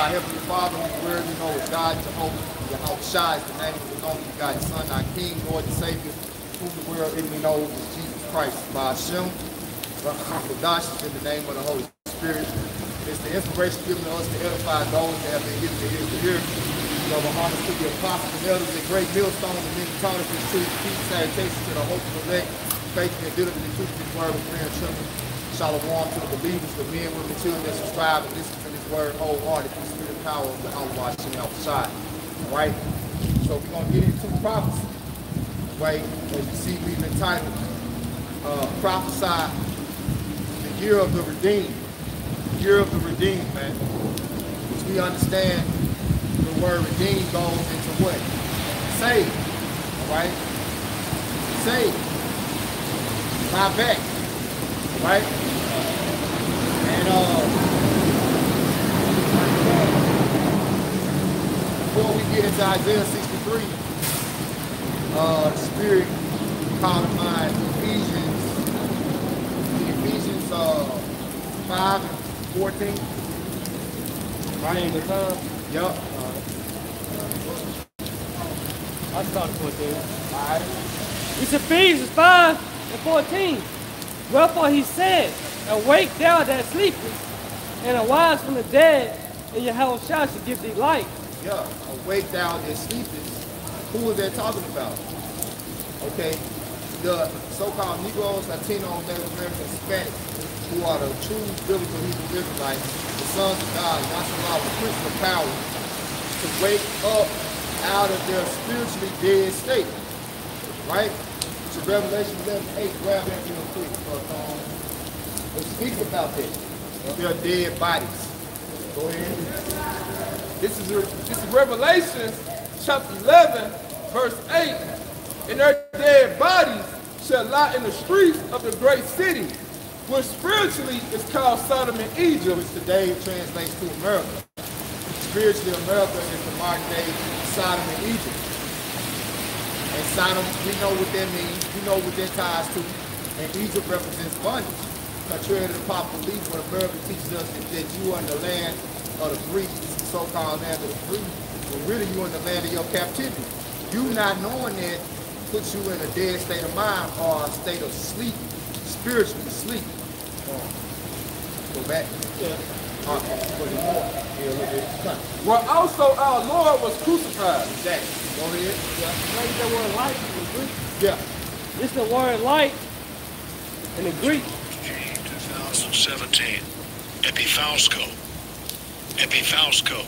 our Heavenly Father, whose word we know God, Jehovah. Shah is the name of the only begotten Son, our King, Lord, and Savior, whom the world in we know is Jesus Christ. By Hashem, is in the name of the Holy Spirit. It's the inspiration given to us to edify those that have been given the ears to hear. You know, homage to the apostles and elders, great millstones and many taught us this truth, peace, salutation to the hope of the elect, faith and diligently preaching his word with prayer and trembling. Shalom to the believers, the men, women, children that subscribe to this word wholehearted through the spirit and power of the Shem outside. All right? So we're going to get into prophecy. Right? As you see, we've entitled uh, Prophesy the Year of the Redeemed. Year of the Redeemed, man. Which we understand the word redeemed goes into what? Saved. Right? Saved. My back. Right? And uh before we get into Isaiah 63, uh Spirit called to mind Ephesians, Ephesians uh 5 and 14. Right the time. Yup. I started 14. Alright. It's Ephesians 5 and 14. Wherefore he said, Awake thou that sleepest, and arise from the dead, and Yahweh shall give thee light. Yeah, awake thou that sleepest. Who was that talking about? Okay, the so-called Negroes, Latinos, Native Americans, Hispanics, who are the true biblical Hebrew Israelites, the sons of God, Yahshua, the Prince of power, to wake up out of their spiritually dead state. Right? So Revelation 11, 8, grab that real quick. But, um, it speaks about that. Their dead bodies. Go ahead. This is this is Revelation chapter 11, verse 8. And their dead bodies shall lie in the streets of the great city, which spiritually is called Sodom and Egypt. which today translates to America. Spiritually, America is the modern day Sodom and Egypt. And Sodom, we know what that means. We know what that ties to. And Egypt represents bondage. Contrary to the popular belief, what America teaches us is that you are in the land of the free, so-called land of the free, but really you are in the land of your captivity. You not knowing that puts you in a dead state of mind or a state of sleep, spiritually sleep. Um, Go back. Yeah. Uh, for the more. Here, look at it. Come. Where also our Lord was crucified. Exactly. Go ahead. Yeah. Like that word light in the Greek. Yeah. It's the word light in the Greek. 2017. Epifausko. Epifausko.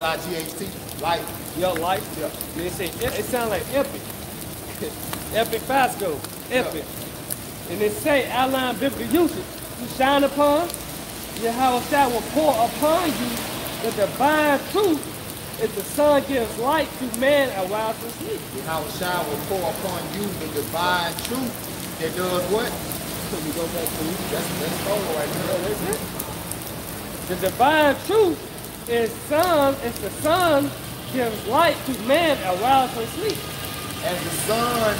L-I-G-H-T. Light. Your light. Yeah. They say it, it sounds like epic. epic Fasco. Epic. And they say outline biblical usage. You shine upon, Yahweh Shah will pour upon you the divine truth as the sun gives light to man aroused from sleep. How shine will pour upon you the divine truth that does what? So we go back to That's that's right there. That's it. The divine truth is sun, is the sun gives light to man aroused from sleep. As the sun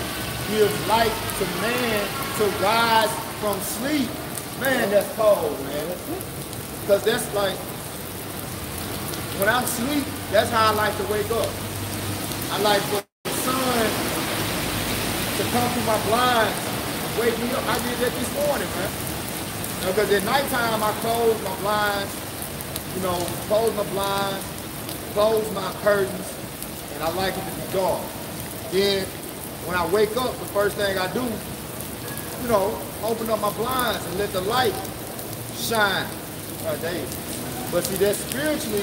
gives light to man to rise from sleep. Man, that's cold, man. Because that's like, when I'm asleep, that's how I like to wake up. I like for the sun to come through my blinds, wake me up. I did that this morning, man. Because at nighttime, I close my blinds, you know, close my blinds, close my curtains, and I like it to be dark. Then, when I wake up, the first thing I do, you know, open up my blinds and let the light shine. Oh, there. But see, that's spiritually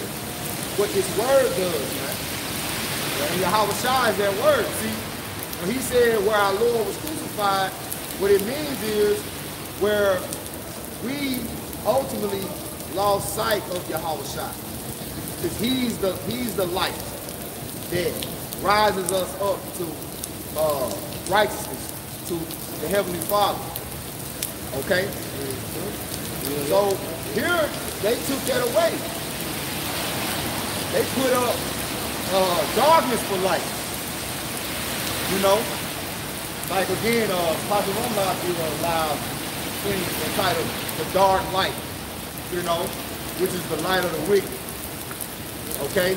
what this word does, man. And Yahweh Shah is that word. See, when he said where our Lord was crucified, what it means is where we ultimately lost sight of Yahweh Shah. Because he's the he's the light that rises us up to uh, righteousness, to the Heavenly Father. Okay? So here they took that away. They put up uh, darkness for light. You know? Like again, uh, Pastor Rumlock did a live thing entitled The Dark Light, you know, which is the light of the wicked. Okay?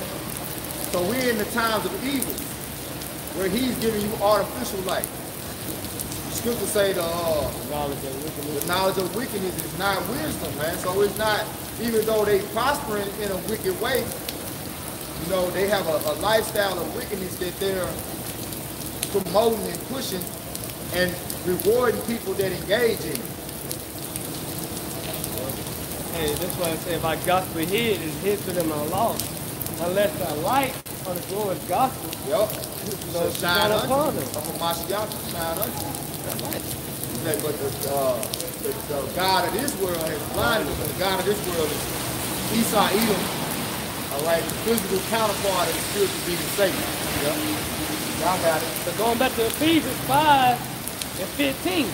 So we're in the times of evil, where he's giving you artificial light. The scriptures say the, uh, Knowledge of wickedness. the knowledge of wickedness is not wisdom, man. So it's not, even though they prospering in a wicked way, you know, they have a, a lifestyle of wickedness that they're promoting and pushing and rewarding people that engage in it. Hey, that's why I say if our gospel hid is hid to them are lost. Unless I light on the glorious gospel Yep. So So shine upon them. Upon Mashiach, shine unto you. Say, but the, uh, the, the God of this world has blinded them. The God of this world is Esau Edom. All right, the physical counterpart of the spiritual being Satan. Yep. Y'all got it. So going back to Ephesians 5 and 15.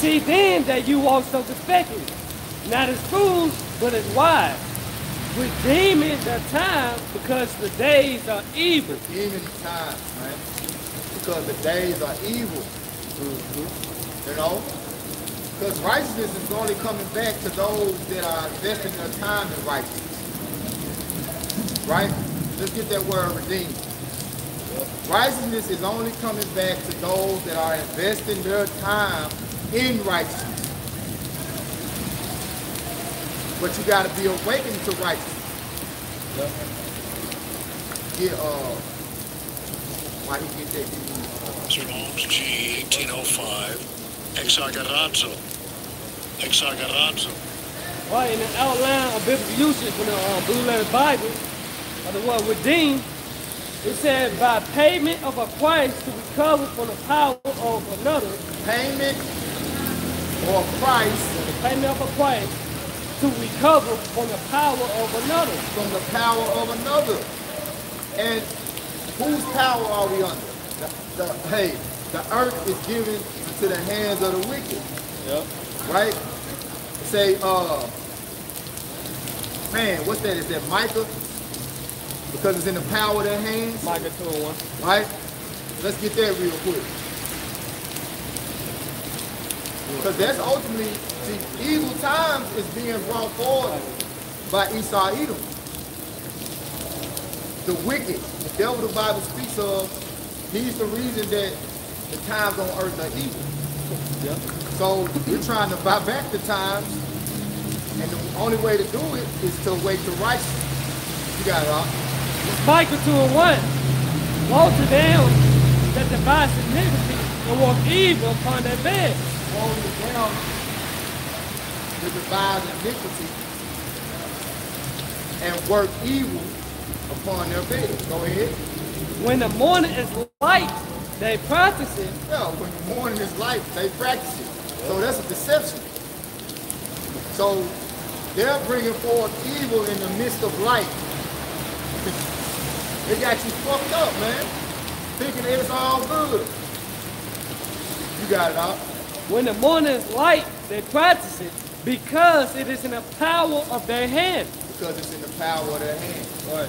See then that you walk so respectfully, not as fools, but as wise, redeeming the time because the days are evil. Even times, man. Because the days are evil. Mm-hmm. You know? Because righteousness is only coming back to those that are investing their time in righteousness. Right? Let's get that word redeemed. Righteousness is only coming back to those that are investing their time in righteousness. But you got to be awakened to righteousness. Get, uh, why he get that? Strong's G 1805. Exagerazo. Exagerazo. Right, in the outline of biblical usage in the uh, Blue Letter Bible, of the word redeem, it said by payment of a price to recover from the power of another, Payment or price the payment of a price to recover from the power of another. from the power of another. And whose power are we under? The, the, hey, the earth is given into the hands of the wicked, Yep. right? Say, uh, man, what's that? Is that Micah? Because it's in the power of their hands, Micah 2 and 1. right? Let's get that real quick. Because that's ultimately, see, evil times is being brought forward by Esau Edom. The wicked, the devil the Bible speaks of, he's the reason that the times on earth are evil. Yep. So we're trying to buy back the times, and the only way to do it is to wait to righteousness. You got it all. Micah 2 and 1. Woe to them that devise iniquity and walk evil upon their bed. To them that devise iniquity and work evil upon their bed. Go ahead. When the morning is light, they practice it. Yeah, when the morning is light, they practice it. So that's a deception. So they're bringing forth evil in the midst of light. They got you fucked up, man. Thinking it's all good. You got it out. When the morning is light, they practice it because it is in the power of their hand. Because it's in the power of their hand. Right.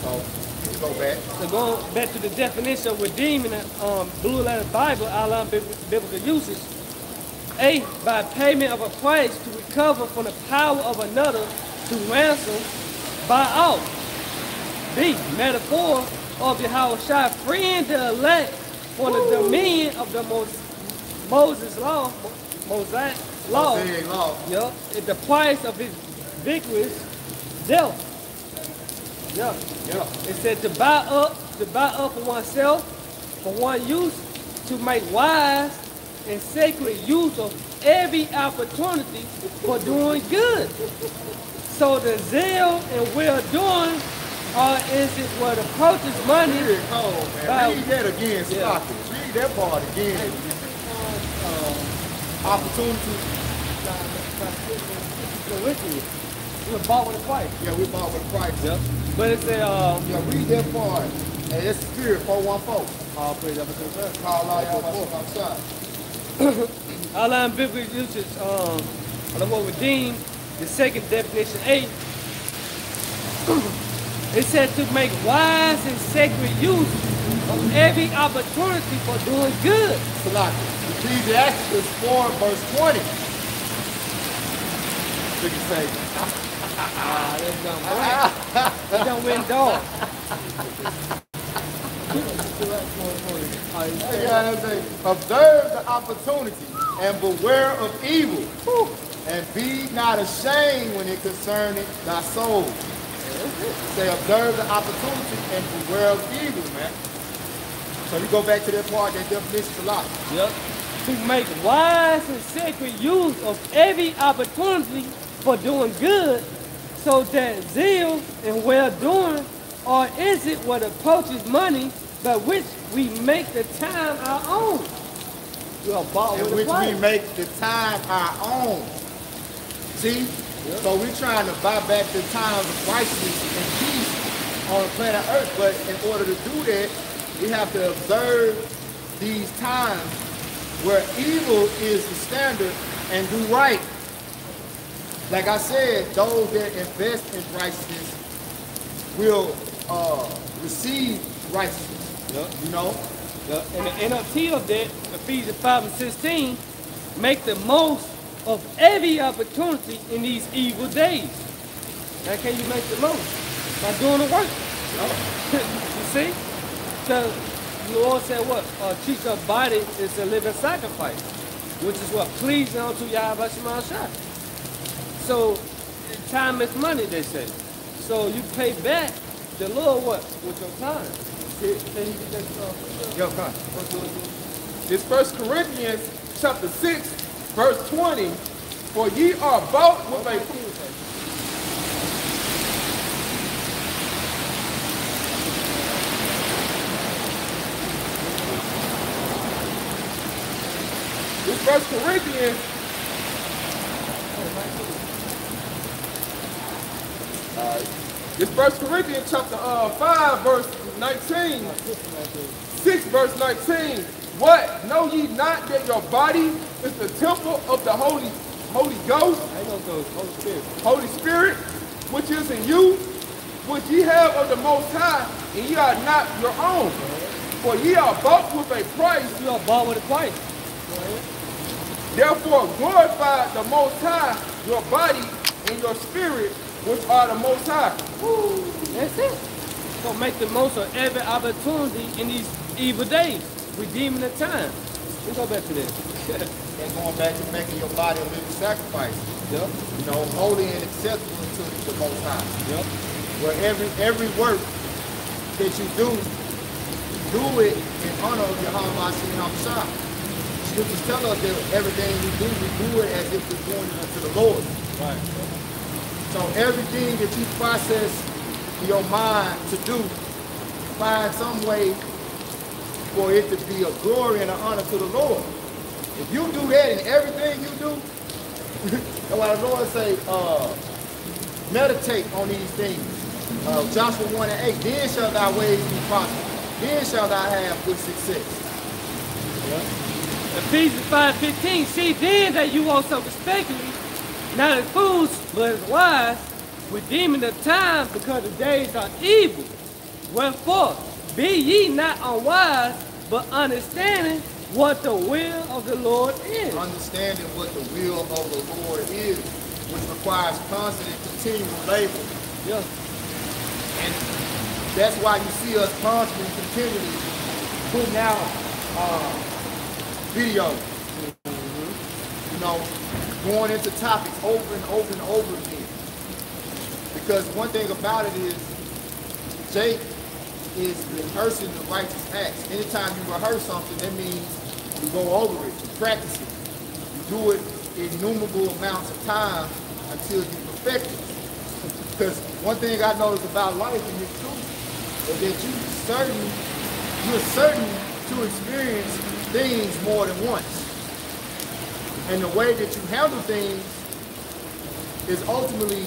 So let's go back. So going back to the definition of redeeming the um, Blue Letter Bible, outline bib- biblical usage. A, by payment of a price to recover from the power of another to ransom by all. B, metaphor of Yahushua freeing the elect for the dominion of the Mos- Moses law, Mo- Mosaic law. Mosaic law. Yup, at the price of his victorious death. Yeah. Yeah. It said to buy up, to buy up for oneself, for one use, to make wise and sacred use of every opportunity for doing good. So the zeal and well doing are is it what approaches money. Read it cold, man. Read that again, Yeah. stop it. Read that part again. Uh, opportunity. You were bought with a price. Yeah, we bought with a price. Yep. But it said, um, Yeah, read that part. Hey, that's Spirit 414. all praise up to the Lord. Call all y'all my outside. Outline biblical usage um, of the word redeem, the second definition A. It said to make wise and sacred use of every opportunity for doing good. Ecclesiastes 4 verse 20. Look at say, Ah, that's done win. They done win dog. Hey, God, that say, observe the opportunity and beware of evil. And be not ashamed when it concerneth thy soul. Say, observe the opportunity and beware of evil, man. So you go back to that part, that definition a lot. Yep. To make wise and sacred use of every opportunity for doing good, so that zeal and well-doing, or is it what approaches money by which we make the time our own? You are bought in which we make the time our own. See? So we're trying to buy back the times of righteousness and peace on the planet Earth. But in order to do that, we have to observe these times where evil is the standard and do right. Like I said, those that invest in righteousness will uh, receive righteousness. Yep. You know? Yeah, And the NLT of that, Ephesians 5 and 16, make the most of every opportunity in these evil days. How can you make the most? By doing the work. you see? So the Lord said what? Uh, teach our body is a living sacrifice, which is what? Pleasing unto Yahweh Shema Shai. So time is money, they say. So you pay back the Lord what? With your time. Can you get that, uh, Yo, come. It's First Corinthians chapter 6, verse 20. For ye are bought with a This First Corinthians. This First Corinthians chapter uh, 5, verse 19. 6 verse 19. What? Know ye not that your body is the temple of the Holy Holy Ghost, gonna. Holy Spirit. Holy Spirit, which is in you, which ye have of the Most High, and ye are not your own. For ye are bought with a price. You are bought with a price. Therefore glorify the Most High, your body and your spirit, which are the Most High. That's it. So make the most of every opportunity in these evil days, redeeming the time. Let's go back to this. And going back to making your body a living sacrifice. yep. You know, holy and acceptable to the Most High. Yep. Where every every work that you do, do it in honor of your Yahweh Hashem Hamshah. Scriptures tell us that everything we do, we do it as if we're doing it unto the Lord. Right. So everything that you process in your mind to do, find some way for it to be a glory and an honor to the Lord. If you do that in everything you do, that's why the Lord say, uh, meditate on these things. Uh, Joshua 1 and 8, then shall thy ways be prosperous. Then shall thou have good success. Ephesians 5.15, see then that you also respectfully, not as fools, but as wise, redeeming the time because the days are evil. Wherefore, be ye not unwise, but understanding what the will of the Lord is. Understanding what the will of the Lord is, which requires constant and continual labor. Yeah. And that's why you see us constantly, continually putting out uh, videos. You know, going into topics over and over and over again. Because one thing about it is, Jake is rehearsing the righteous acts. Anytime you rehearse something, that means you go over it, you practice it. You do it innumerable amounts of time until you perfect it. Because one thing I notice about life and it's true is that you certain, you're certain to experience things more than once. And the way that you handle things is ultimately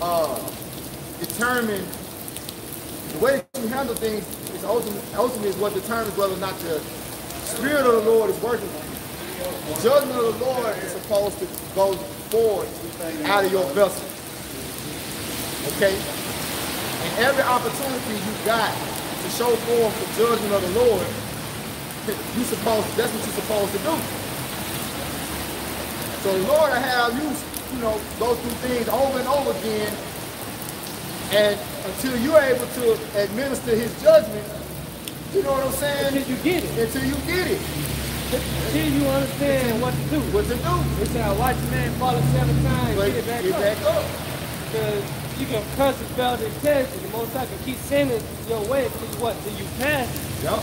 uh, determined. The way that you handle things is ultimately, ultimately is what determines whether or not the spirit of the Lord is working on you. The judgment of the Lord is supposed to go forward out of your vessel. Okay? And every opportunity you got to to show forth the judgment of the Lord, you supposed that's what you're supposed to do. So the Lord will have you, you know, go through things over and over again, and until you're able to administer His judgment, you know what I'm saying? Until you get it. Until you get it, Until you understand what to do. what to do? They say a righteous man falling seven times, But get it back get up. back up. Because you can curse and fail the test, and the most I can keep sending your way till you what? Till you pass it, Yup.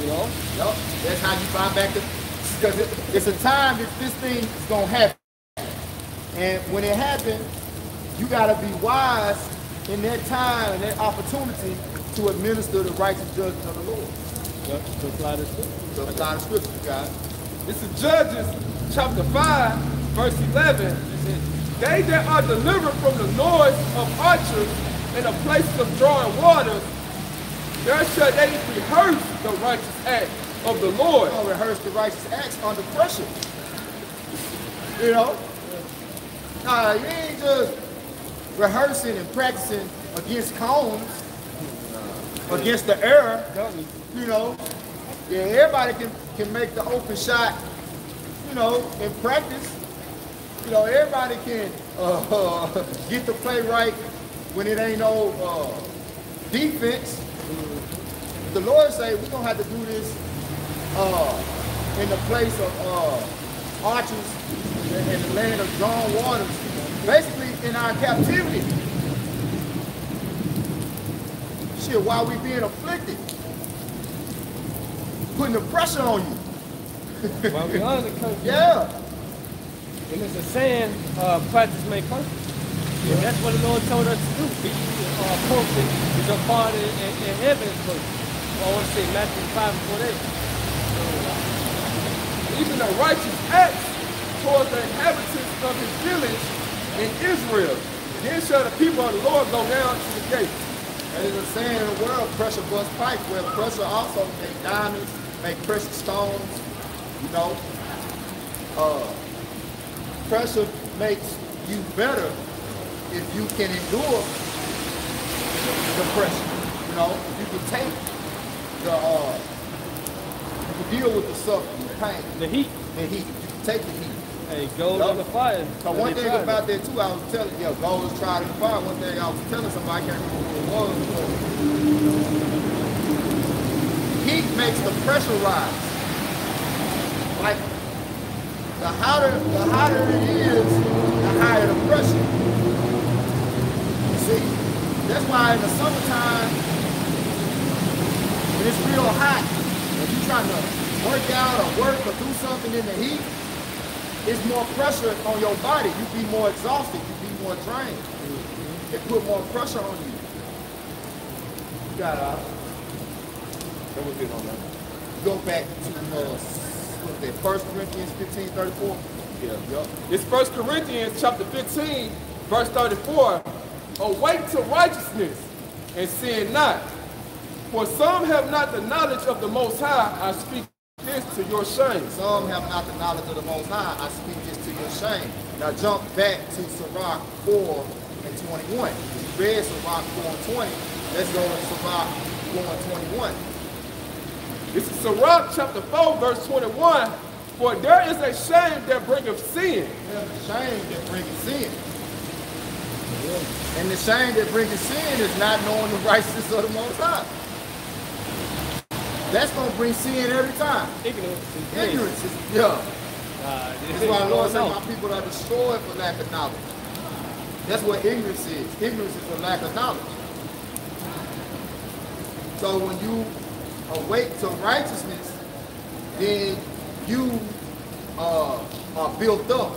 you know? Yup. That's how you find back the because it, it's a time that this thing is gonna happen. And when it happens, you gotta be wise in that time and that opportunity to administer the righteous judgment of the Lord. Yep, to apply this to. So a lot of scriptures, guys. This is Judges chapter 5, verse 11. They that are delivered from the noise of archers and the places of drawing waters, there shall they rehearse the righteous act of the Lord. We're rehearse the righteous acts under pressure. You know? Nah, you ain't just rehearsing and practicing against cones, against the error. You know? Yeah, everybody can, can make the open shot, you know, in practice. You know, everybody can uh, get the play right when it ain't no uh, defense. The Lord say we're gonna have to do this uh, in the place of uh, archers and the land of drawn waters, basically in our captivity. Shit, while we being afflicted, putting the pressure on you. Well, we under the curse. Yeah, And it's a saying, uh, practice make perfect. And that's what the Lord told us to do. Be uh, perfect with your Father in, in, in heaven is. I want to say Matthew 5 and 48. Even the righteous acts towards the inhabitants of his village in Israel. Then shall the people of the Lord go down to the gate. and there's a saying in the world, pressure busts pipes, where pressure also make diamonds, make precious stones, you know. Uh, pressure makes you better if you can endure the pressure. You know, if you can take the uh, you can deal with the suffering, the pain, The heat. the heat. You can take the heat. Hey, gold on the fire. So one thing about that too, I was telling you, gold is tried fire. One thing I was telling somebody, I can't remember who it was. Heat makes the pressure rise. Like the hotter, the hotter it is, the higher the pressure. See, that's why in the summertime, when it's real hot, when you're trying to work out or work or do something in the heat, it's more pressure on your body. You be more exhausted. You be more drained. It put more pressure on you. You got uh, That was it on that. go back to uh, what's that? First Corinthians 15, 34. Yeah. Yup. It's 1 Corinthians chapter 15, verse 34. Awake to righteousness and sin not. For some have not the knowledge of the Most High. I speak this to your shame. Some have not the knowledge of the Most High. I speak this to your shame. Now jump back to Sirach 4 and 21. We read Sirach 4 and 20. Let's go to Sirach 4 and 21. This is Sirach chapter 4, verse 21. For there is a shame that bringeth sin, There's a shame that brings sin. And the shame that brings sin is not knowing the righteousness of the Most High. That's going to bring sin every time. Ignorance is. Ignorance is, yeah. Uh, That's why the Lord said my people are destroyed for lack of knowledge. That's what ignorance is. Ignorance is a lack of knowledge. So when you awake to righteousness, then you uh, are built up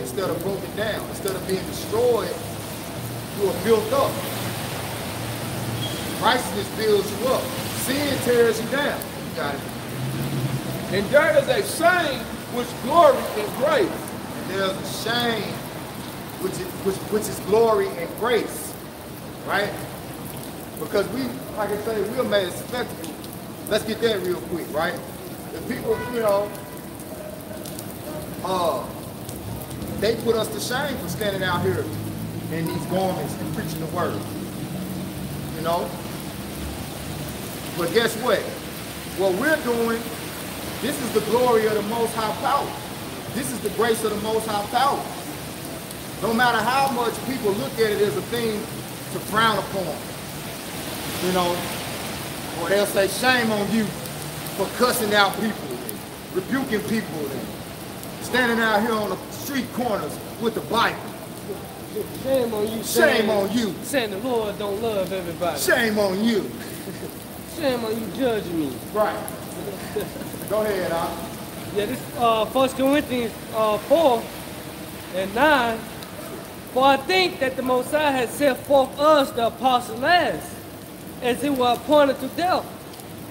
instead of broken down. Instead of being destroyed, you are built up. Righteousness builds you up. Sin tears you down. You got it. and there is a shame which glory and grace. And there's a shame, which is, which, which is glory and grace, right? Because we, like I say, we're made a spectacle. Let's get that real quick, right? The people, you know, uh, they put us to shame for standing out here in these garments and preaching the word. You know? But guess what? What we're doing, this is the glory of the Most High Power. This is the grace of the Most High Power. No matter how much people look at it as a thing to frown upon, you know, or they'll say, shame on you for cussing out people, and rebuking people, and standing out here on the street corners with the Bible. Shame on you. Shame saying- on you. Saying the Lord don't love everybody. Shame on you. Shame on you judging me. Right. Go ahead, Al. Yeah, this uh, 1 Corinthians uh, 4 and 9. For I think that the Messiah has set forth us, the apostles, as, as it were appointed to death.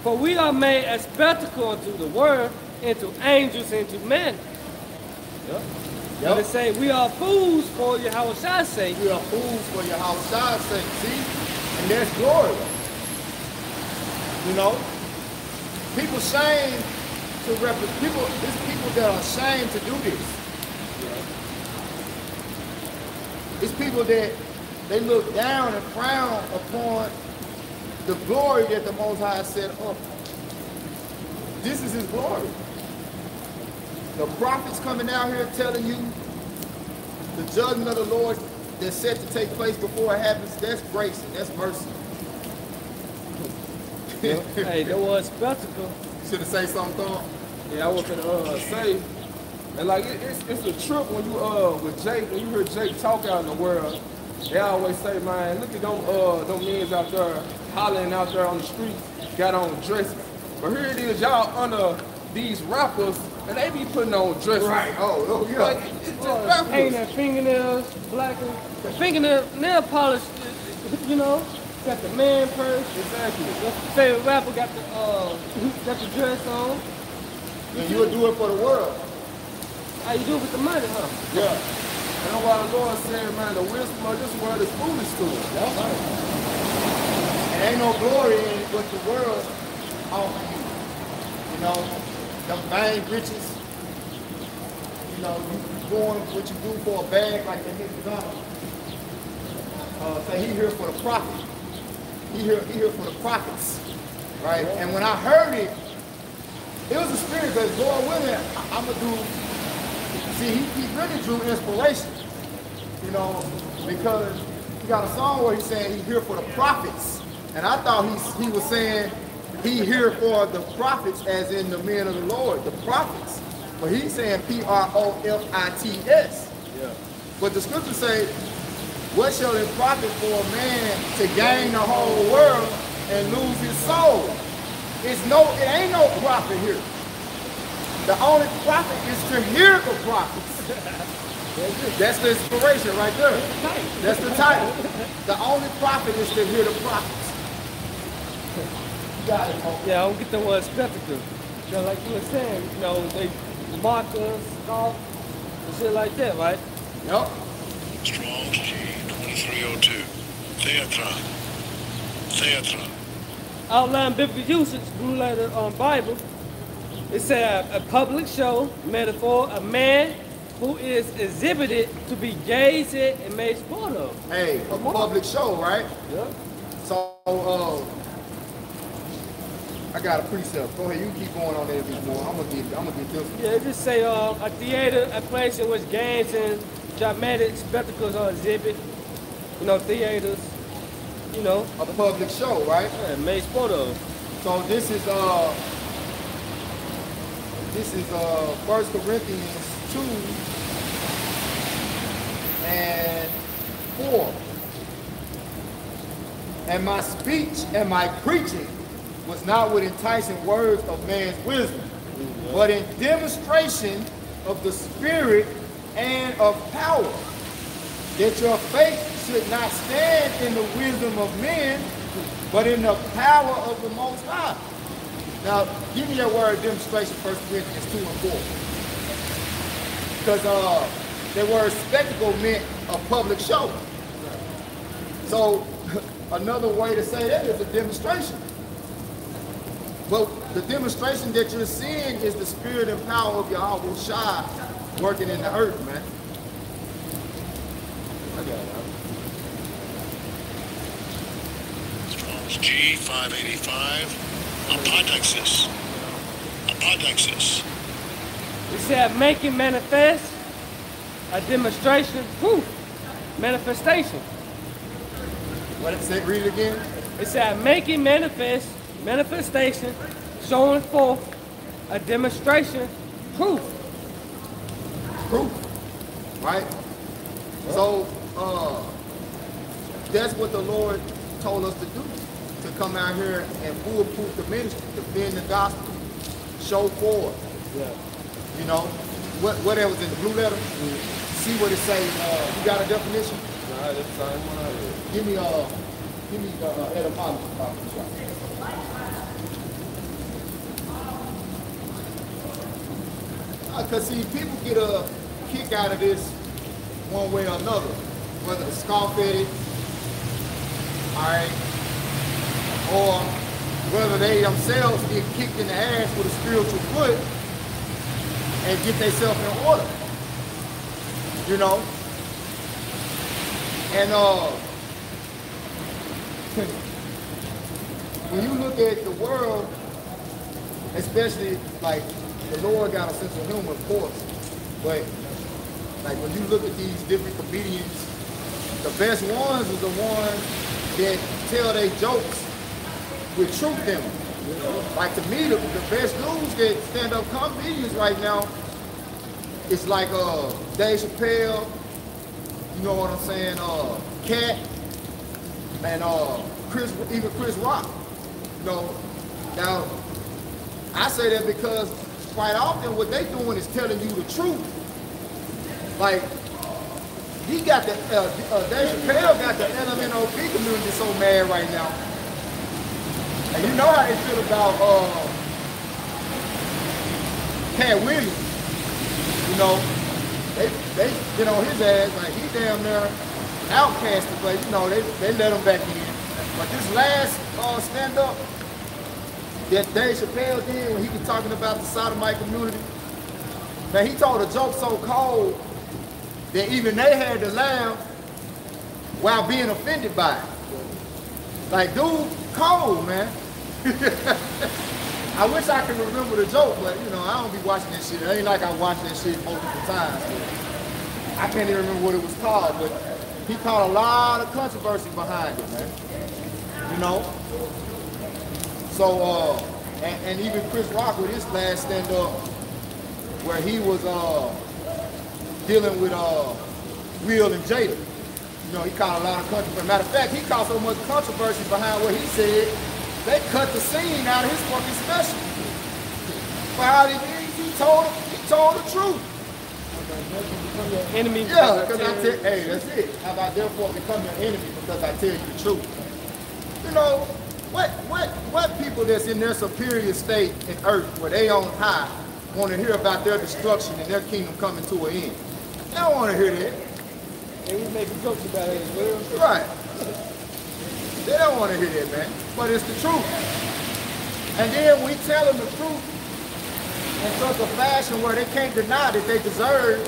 For we are made a spectacle unto the world, and to angels, and to men. Yep. Yep. They say we are fools for Yahweh's sake. We are fools for your house God's sake, see? And that's glory. You know? People shame to represent people, there's people that are ashamed to do this. It's people that they look down and frown upon the glory that the Most High set up. This is his glory. The prophets coming out here telling you the judgment of the Lord that's set to take place before it happens, that's grace and that's mercy. Hey, that was spectacle. Should have say something, Thorn? Yeah, I was gonna uh, say, and like it, it's it's a trip when you uh with Jake when you hear Jake talk out in the world. They always say, man, look at them uh them men out there hollering out there on the street, got on dresses. But here it is, y'all under these rappers, and they be putting on dresses. Oh, oh yeah. Like, it's just. Painting fingernails, black and fingernail nail polish, you know, got the man purse. Exactly. Your favorite rapper got the uh got the dress on. and you would do it for the world. How you do it with the money, huh? Yeah. And why the Lord said, man, the wisdom of this world is foolish to them. That's right. And ain't no glory in what the world offer you. You know, them vain riches. You know, you going what you do for a bag like the nigga. Uh, say he here for the profit. He here, he here for the profits. Right? And when I heard it, it was a spirit because Lord willing, I, I'm gonna do See, he, he really drew inspiration, you know, because he got a song where he's saying he's here for the prophets. And I thought he, he was saying he here for the prophets as in the men of the Lord, the prophets. But he's saying P-R-O-F-I-T-S. Yeah. But the scriptures say, what shall it profit for a man to gain the whole world and lose his soul? It's no, it ain't no profit here. The only profit is to hear the prophets. That's the inspiration right there. That's the title. The only profit is to hear the prophets. Got it, Mo. Yeah, I don't get the word spectacle. You know, like you were saying, you know, they mock us, scoff, and shit like that, right? Yep. Strong's G 2302. Theatra. Theatra. Outline biblical usage, blue letter on Bible. It said a, a public show, metaphor, a man who is exhibited to be gazed at and made sport of. Hey, a public show, right? Yeah. So, uh, I got a precept. Go ahead, you keep going on there a bit more. I'm gonna get, I'm gonna get this. one. Yeah, just say uh, a theater, a place in which games and dramatic spectacles are exhibit. You know, theaters, you know, A public show, right? yeah, made sport of. So this is uh this is uh First Corinthians two and four. And my speech and my preaching was not with enticing words of man's wisdom, but in demonstration of the Spirit and of power, that your faith should not stand in the wisdom of men, but in the power of the Most High. Now, give me your word demonstration, First Corinthians 2 and 4. Because uh, the word spectacle meant a public show. So, another way to say that is a demonstration. But the demonstration that you're seeing is the spirit and power of Yahweh Shai working in the earth, man. I got it. Strong's G 585. Apodexis. Apodexis. It said make it manifest, a demonstration, proof, manifestation. What did it say? Read it again. It said make it manifest, manifestation, showing forth, a demonstration, proof. Proof. Right? So, uh, that's what the Lord told us to do. Come out here and foolproof the ministry, defend the gospel, show forth. Yeah. You know, what what else in the blue letter? See what it say. Uh, you got a definition? Nah, that's the I read. Give me uh, give me the uh, etymology. about this one. Because see, people get a kick out of this one way or another, whether to scoff at it, all right, or whether they themselves get kicked in the ass with a spiritual foot and get themselves in order. You know? And uh when you look at the world, especially like the Lord got a sense of humor, of course, but like when you look at these different comedians, the best ones are the ones that tell their jokes with truth in them. Like to me, the, the best dudes that stand up comedians right now, it's like uh Dave Chappelle, you know what I'm saying, uh Katt, and uh Chris, even Chris Rock. You know, now I say that because quite often what they doing is telling you the truth. Like he got the uh, uh, Dave Chappelle got the LMNOP community so mad right now. And you know how they feel about uh Katt Williams. You know, they they get on his ass like he damn near outcasted, but you know, they, they let him back in. But this last uh, stand up that Dave Chappelle did when he was talking about the sodomite community, man, he told a joke so cold that even they had to laugh while being offended by it. Like, dude, cold, man. I wish I could remember the joke, but you know, I don't be watching this shit. It ain't like I watched this shit multiple times. I can't even remember what it was called, but he caught a lot of controversy behind it, man. You know? So, uh, and, and even Chris Rock with his last stand up, where he was uh, dealing with uh, Will and Jada. You know, he caught a lot of controversy. Matter of fact, he caught so much controversy behind what he said, they cut the scene out of his fucking special. For how he did, he told, he told the truth. Enemy. Yeah, because I tell, hey, that's it. How about therefore become your enemy because I tell you the truth? You know, what what what people that's in their superior state in earth where they on high want to hear about their destruction and their kingdom coming to an end? They don't want to hear that. And we making jokes about it as well. Right. They don't want to hear that, man. But it's the truth. And then we tell them the truth in such a fashion where they can't deny that they deserve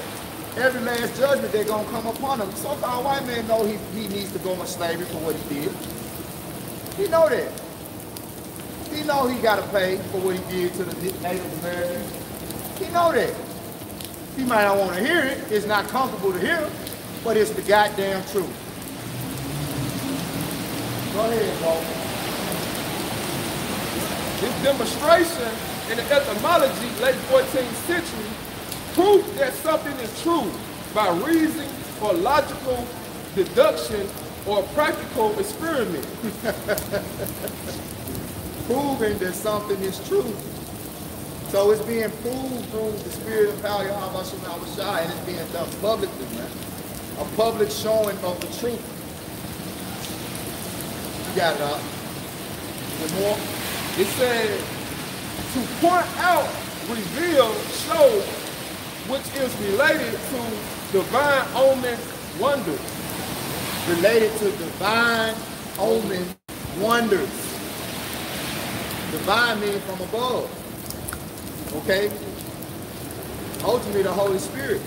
every last judgment they're gonna come upon them. So-called white man know he, he needs to go in slavery for what he did. He know that. He know he gotta pay for what he did to the Native Americans. He know that. He might not want to hear it. It's not comfortable to hear, but it's the goddamn truth. Go ahead, Bo. This demonstration in the etymology, late 14th century, proof that something is true by reason or logical deduction or practical experiment. Proving that something is true. So it's being proved through the spirit of power, Yahweh Shai, and it's being done publicly, man. A public showing of the truth. Got it up. More? It said to point out, reveal, show, which is related to divine omen wonders. related to divine omen wonders. Divine means from above. Okay? Ultimately, the Holy Spirit.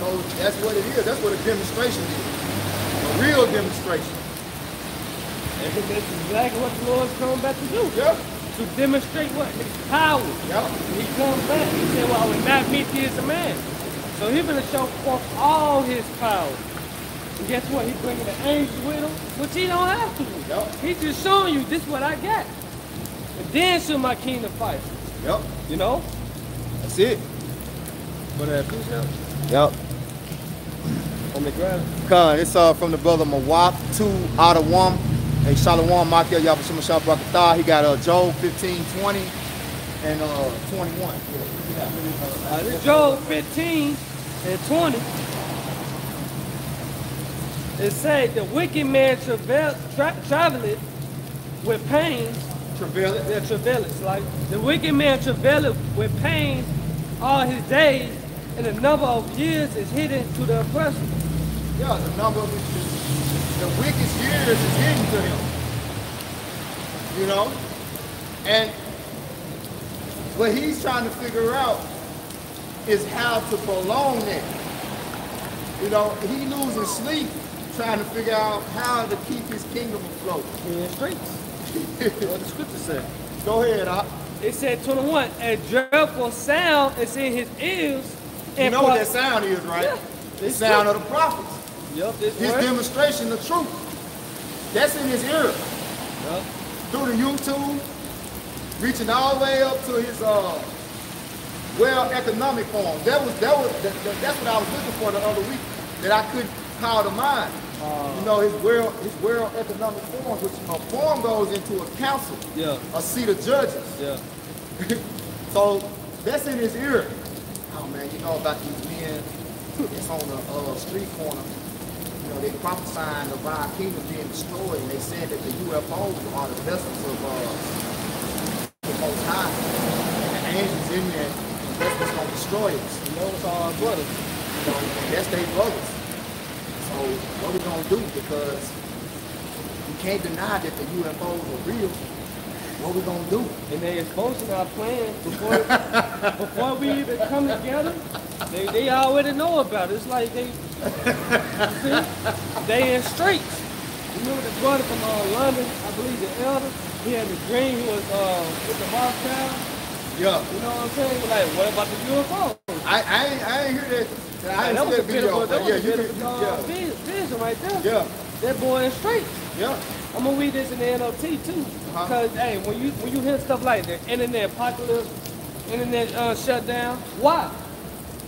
So that's what it is. That's what a demonstration is. A real demonstration. And that's exactly what the Lord's coming back to do. Yep. To demonstrate what? His power. Yep. He comes back. He said, well, I will not meet thee as a man. So he's going to show forth all his power. And guess what? He's bringing the angels with him, which he don't have to. Yep. He's just showing you this is what I got. And then show my kingdom fight. Yep. You know? That's it. But uh, appreciate Yep. on the ground. Con, it's uh, from the brother out of one. Hey, Shalom, Makia, Yabashim Shah Brakatah. He got uh, Job 15, 20, and uh, 21. Uh, this Job 15 and 20. It says the wicked man travail, tra- traveleth with pains. Travail it. Yeah, travaileth. Like the wicked man travaileth with pains all his days, and the number of years is hidden to the oppressor. Yeah, the number of the, the weakest years is hidden to him. You know? And what he's trying to figure out is how to prolong that. You know, he losing sleep trying to figure out how to keep his kingdom afloat. In the streets. what the scripture said. Go ahead, Op. It said 21, a dreadful sound is in his ears. You know what that sound is, right? Yeah, the sound true. of the prophets. This His demonstration of truth. That's in his ear. Yup. through the YouTube, reaching all the way up to his uh, well economic form. That was that was that, that- that's what I was looking for the other week that I couldn't call to mind. you know his world his world economic forms, which a form goes into a council, Yeah, a seat of judges. yeah. So that's in his ear. Oh man, you know about these men that's on the uh, street corner. You know, they prophesying of our kingdom being destroyed, and they said that the UFOs are the vessels of uh, the Most High. And the angels in there, and that's what's going to destroy us. You know it's all our brothers. You know, and that's their brothers. So what we going to do? Because we can't deny that the UFOs are real. What we going to do? And they exposing our plans before before we even come together. They, they already know about it. It's like they see, they in streets. You remember the brother from uh, London, I believe the elder, he had the dream he was uh, with the Rothschild. Yeah. You know what I'm saying? Like, what about the UFO? I, I, ain't, I ain't hear that. I ain't that see that video. that was yeah, a you can, beautiful uh, yeah, vi- vision right there. yeah, That boy in streets. yeah. I'm gonna read this in the NLT too, Uh-huh. because hey, when you when you hear stuff like the internet apocalypse, internet uh, shutdown, why?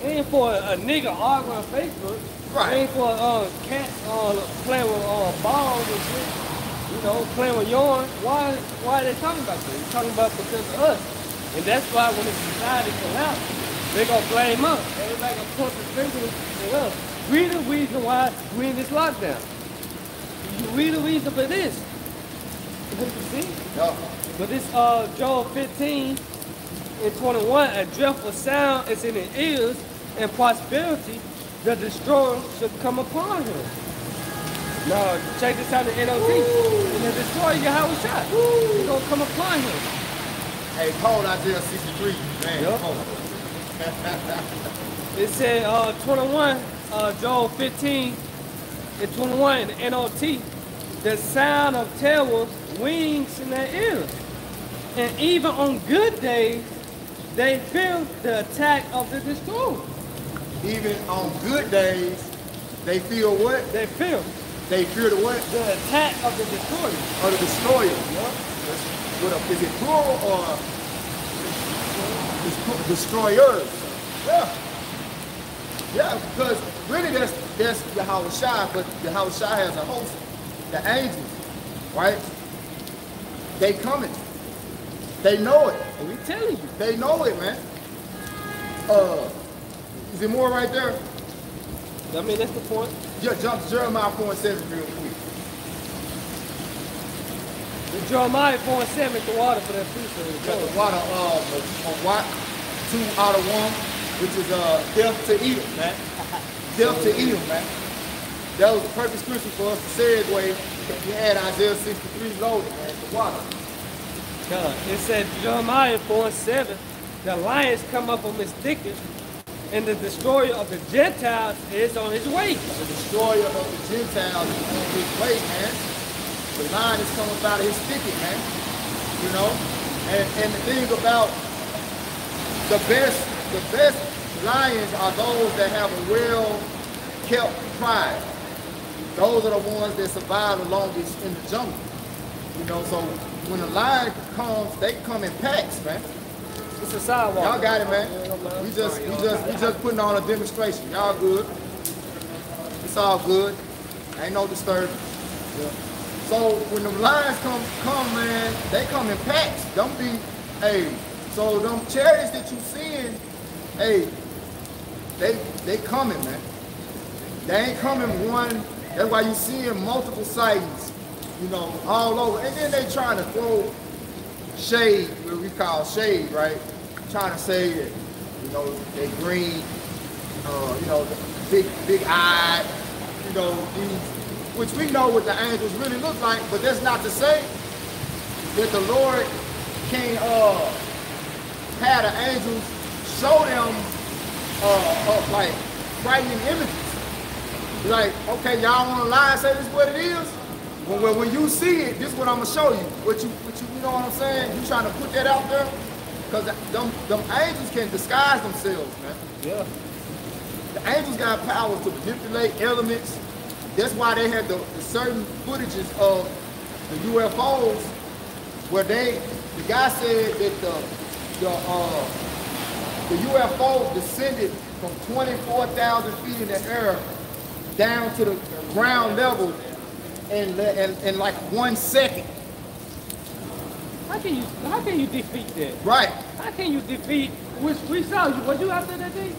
It ain't for a, a nigga arguing on Facebook. Right. It ain't for uh, cats uh, playing with uh, balls and shit. You know, playing with yarn. Why? Why are they talking about this? They're talking about because of us, and that's why when the society collapse, they gonna blame us. Everybody gonna point the finger at us. We the reason why we in this lockdown. We the reason for this. See? yeah. But this uh Job 15 and 21, a dreadful sound is in his ears, and prosperity, the destroyer should come upon him. Now, check this out in NLT. And the destroyer, Yahweh Shah. He's gonna come upon him. Hey, call Isaiah 63, man. Come. It said uh 21, uh Job 15 and 21 in the NLT, the sound of terror wings in their ears. And even on good days, they feel the attack of the destroyer. Even on good days, they feel what? They feel They fear the what? the attack of the destroyer. Of the destroyer. What up? Is it plural or destroyers? Yeah. Yeah, because really that's that's Yahweh Shah, but Yahweh Shah has a host, the angels, right? They coming. They know it. And we telling you. They know it, man. Uh, is there more right there? I mean, that's the point. Yeah, jump to Jeremiah 4 and 7 real quick. The Jeremiah 4 and 7 the water for that priesthood. Got the water, uh, a watt, two out of one, which is uh, death to Edom, man. death to Edom, man. That was the perfect scripture for us to segue. We had Isaiah 63 loaded, man, the water. God. It said Jeremiah 4 and 7, the lions come up on his thicket, and the destroyer of the Gentiles is on his way. The destroyer of the Gentiles is on his way, man. The lion is coming out of his thicket, man. You know? And and the thing about the best, the best lions are those that have a well kept pride. Those are the ones that survive the longest in the jungle. You know, so when a lion comes, they come in packs, man. It's a sidewalk. Y'all got it, man. We just, we just, we just putting on a demonstration. Y'all good. It's all good. Ain't no disturbance. So when the lions come, come, man, they come in packs. Don't be, hey. So them chariots that you seeing, hey, they, they coming, man. They ain't coming one. That's why you seeing multiple sightings, you know, all over. And then they trying to throw shade, what we call shade, right? Trying to say that, you know, they green, uh, you know, big, big eyed, you know, these, which we know what the angels really look like, but that's not to say that the Lord can't uh, have the angels show them uh, uh, like frightening images. Like, okay, y'all want to lie and say this is what it is? When, when, when you see it, this is what I'm gonna show you. What you, what you, you know what I'm saying? You trying to put that out there? Because them, them angels can disguise themselves, man. Yeah. The angels got power to manipulate elements. That's why they had the, the certain footages of the UFOs where they, the guy said that the, the, uh, the UFO descended from 24,000 feet in the air down to the ground level in, in, in like one second. How can you how can you defeat that? Right. How can you defeat which we saw you what you out there that day?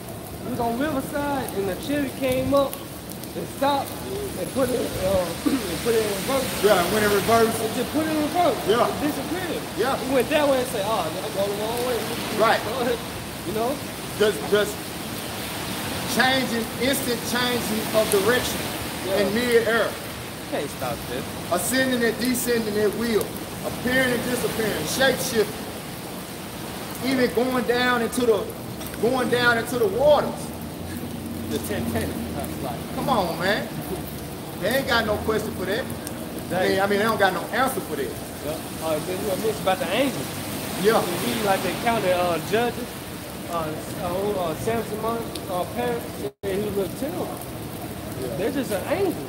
We was on Riverside and the Chevy came up and stopped and put it uh, and put it in reverse. Yeah, it went in reverse. And just put it in reverse. Yeah. It disappeared. Yeah. We went that way and said, oh, I'm going the wrong way. Right. You know? Just, just changing, instant changing of direction in mid-air. Can't stop this. Ascending and descending at will. Appearing and disappearing. Shape shifting. Even going down into the, going down into the waters. The Titanic. Come on, man. They ain't got no question for that. I mean, I mean, they don't got no answer for that. yeah. Uh, then you about the angels. Yeah. You read like they counted uh, judges, uh, uh, uh, Samson, uh, parents, and he looked terrible. They're just an angel.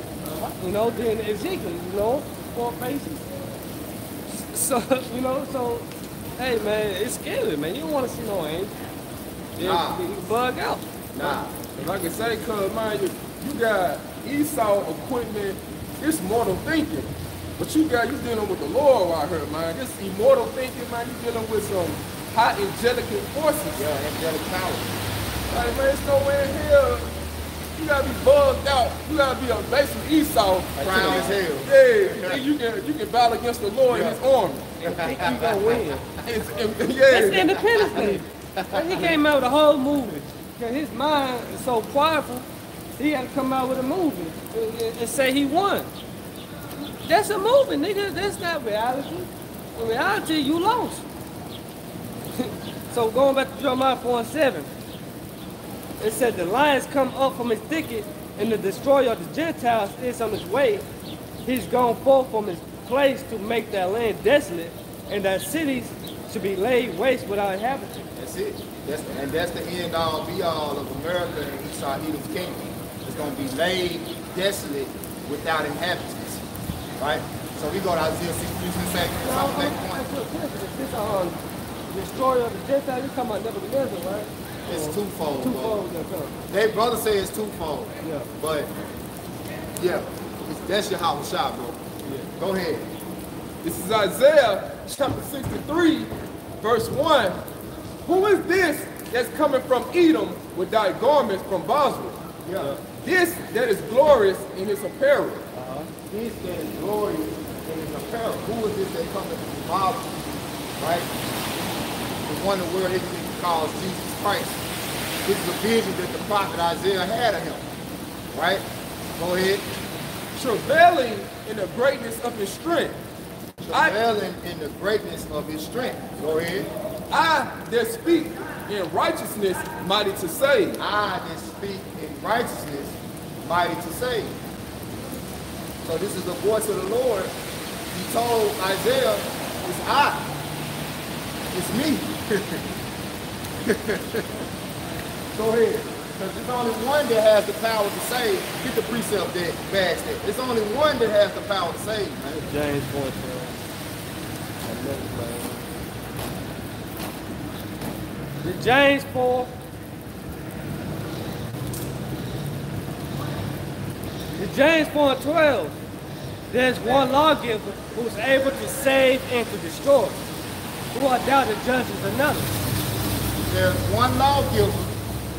You know, then Ezekiel, you know, four faces. So, you know, so, hey man, it's scary, man. You don't want to see no angel. Nah. you bug out. Nah. If I can say, cuz, man, you, you got Esau equipment, it's mortal thinking. But you got, you dealing with the Lord out here, man. This immortal thinking, man, you dealing with some high angelic forces. Yeah, angelic power. Like, man, it's nowhere in here. You gotta be bugged out. You gotta be a basically Esau. Proud as hell. Yeah, and you can you can battle against the Lord and his army. And think you gonna win. It's- and- That's yeah. Independence Day. Like, he came out with a whole movie. Cause his mind is so powerful, he had to come out with a movie and, and- and say he won. That's a movie, nigga. That's not reality. In reality, you lost. so going back to Jeremiah 4 and 7, it said the lions come up from his thicket and the destroyer of the Gentiles is on his way. He's gone forth from his place to make that land desolate and that cities should be laid waste without inhabitants. That's it. That's the, and that's the end all be all of America and Esau Edom's kingdom. It's going to be laid desolate without inhabitants. Right? So we go to Isaiah 63 and say, something that point. This um, destroyer of the Gentiles, you talking about Nebuchadnezzar, right? It's twofold. Twofold that. They brother say it's twofold. Yeah. But yeah, it's, that's your house shot, bro. Yeah. Go ahead. This is Isaiah chapter 63, verse 1. Who is this that's coming from Edom with thy garments from Bozrah? Yeah. This that is glorious in his apparel. Uh-huh. This that is glorious in his apparel. Who is this that coming from Bible? Right? The one the word Israel calls Jesus Christ. This is a vision that the prophet Isaiah had of him. Right? Go ahead. travailing in the greatness of his strength. I, Travailing in the greatness of his strength. Go ahead. I that speak in righteousness, mighty to save. I that speak in righteousness, mighty to save. So this is the voice of the Lord he told Isaiah, it's I. It's me. Go ahead. Because there's only one that has the power to save. Get the precept that bags that. There's only one that has the power to save, man. James 4 The James 4. The James 4 and 12. There's one lawgiver who's able to save and to destroy. Who I doubt the judge is another. There's one lawgiver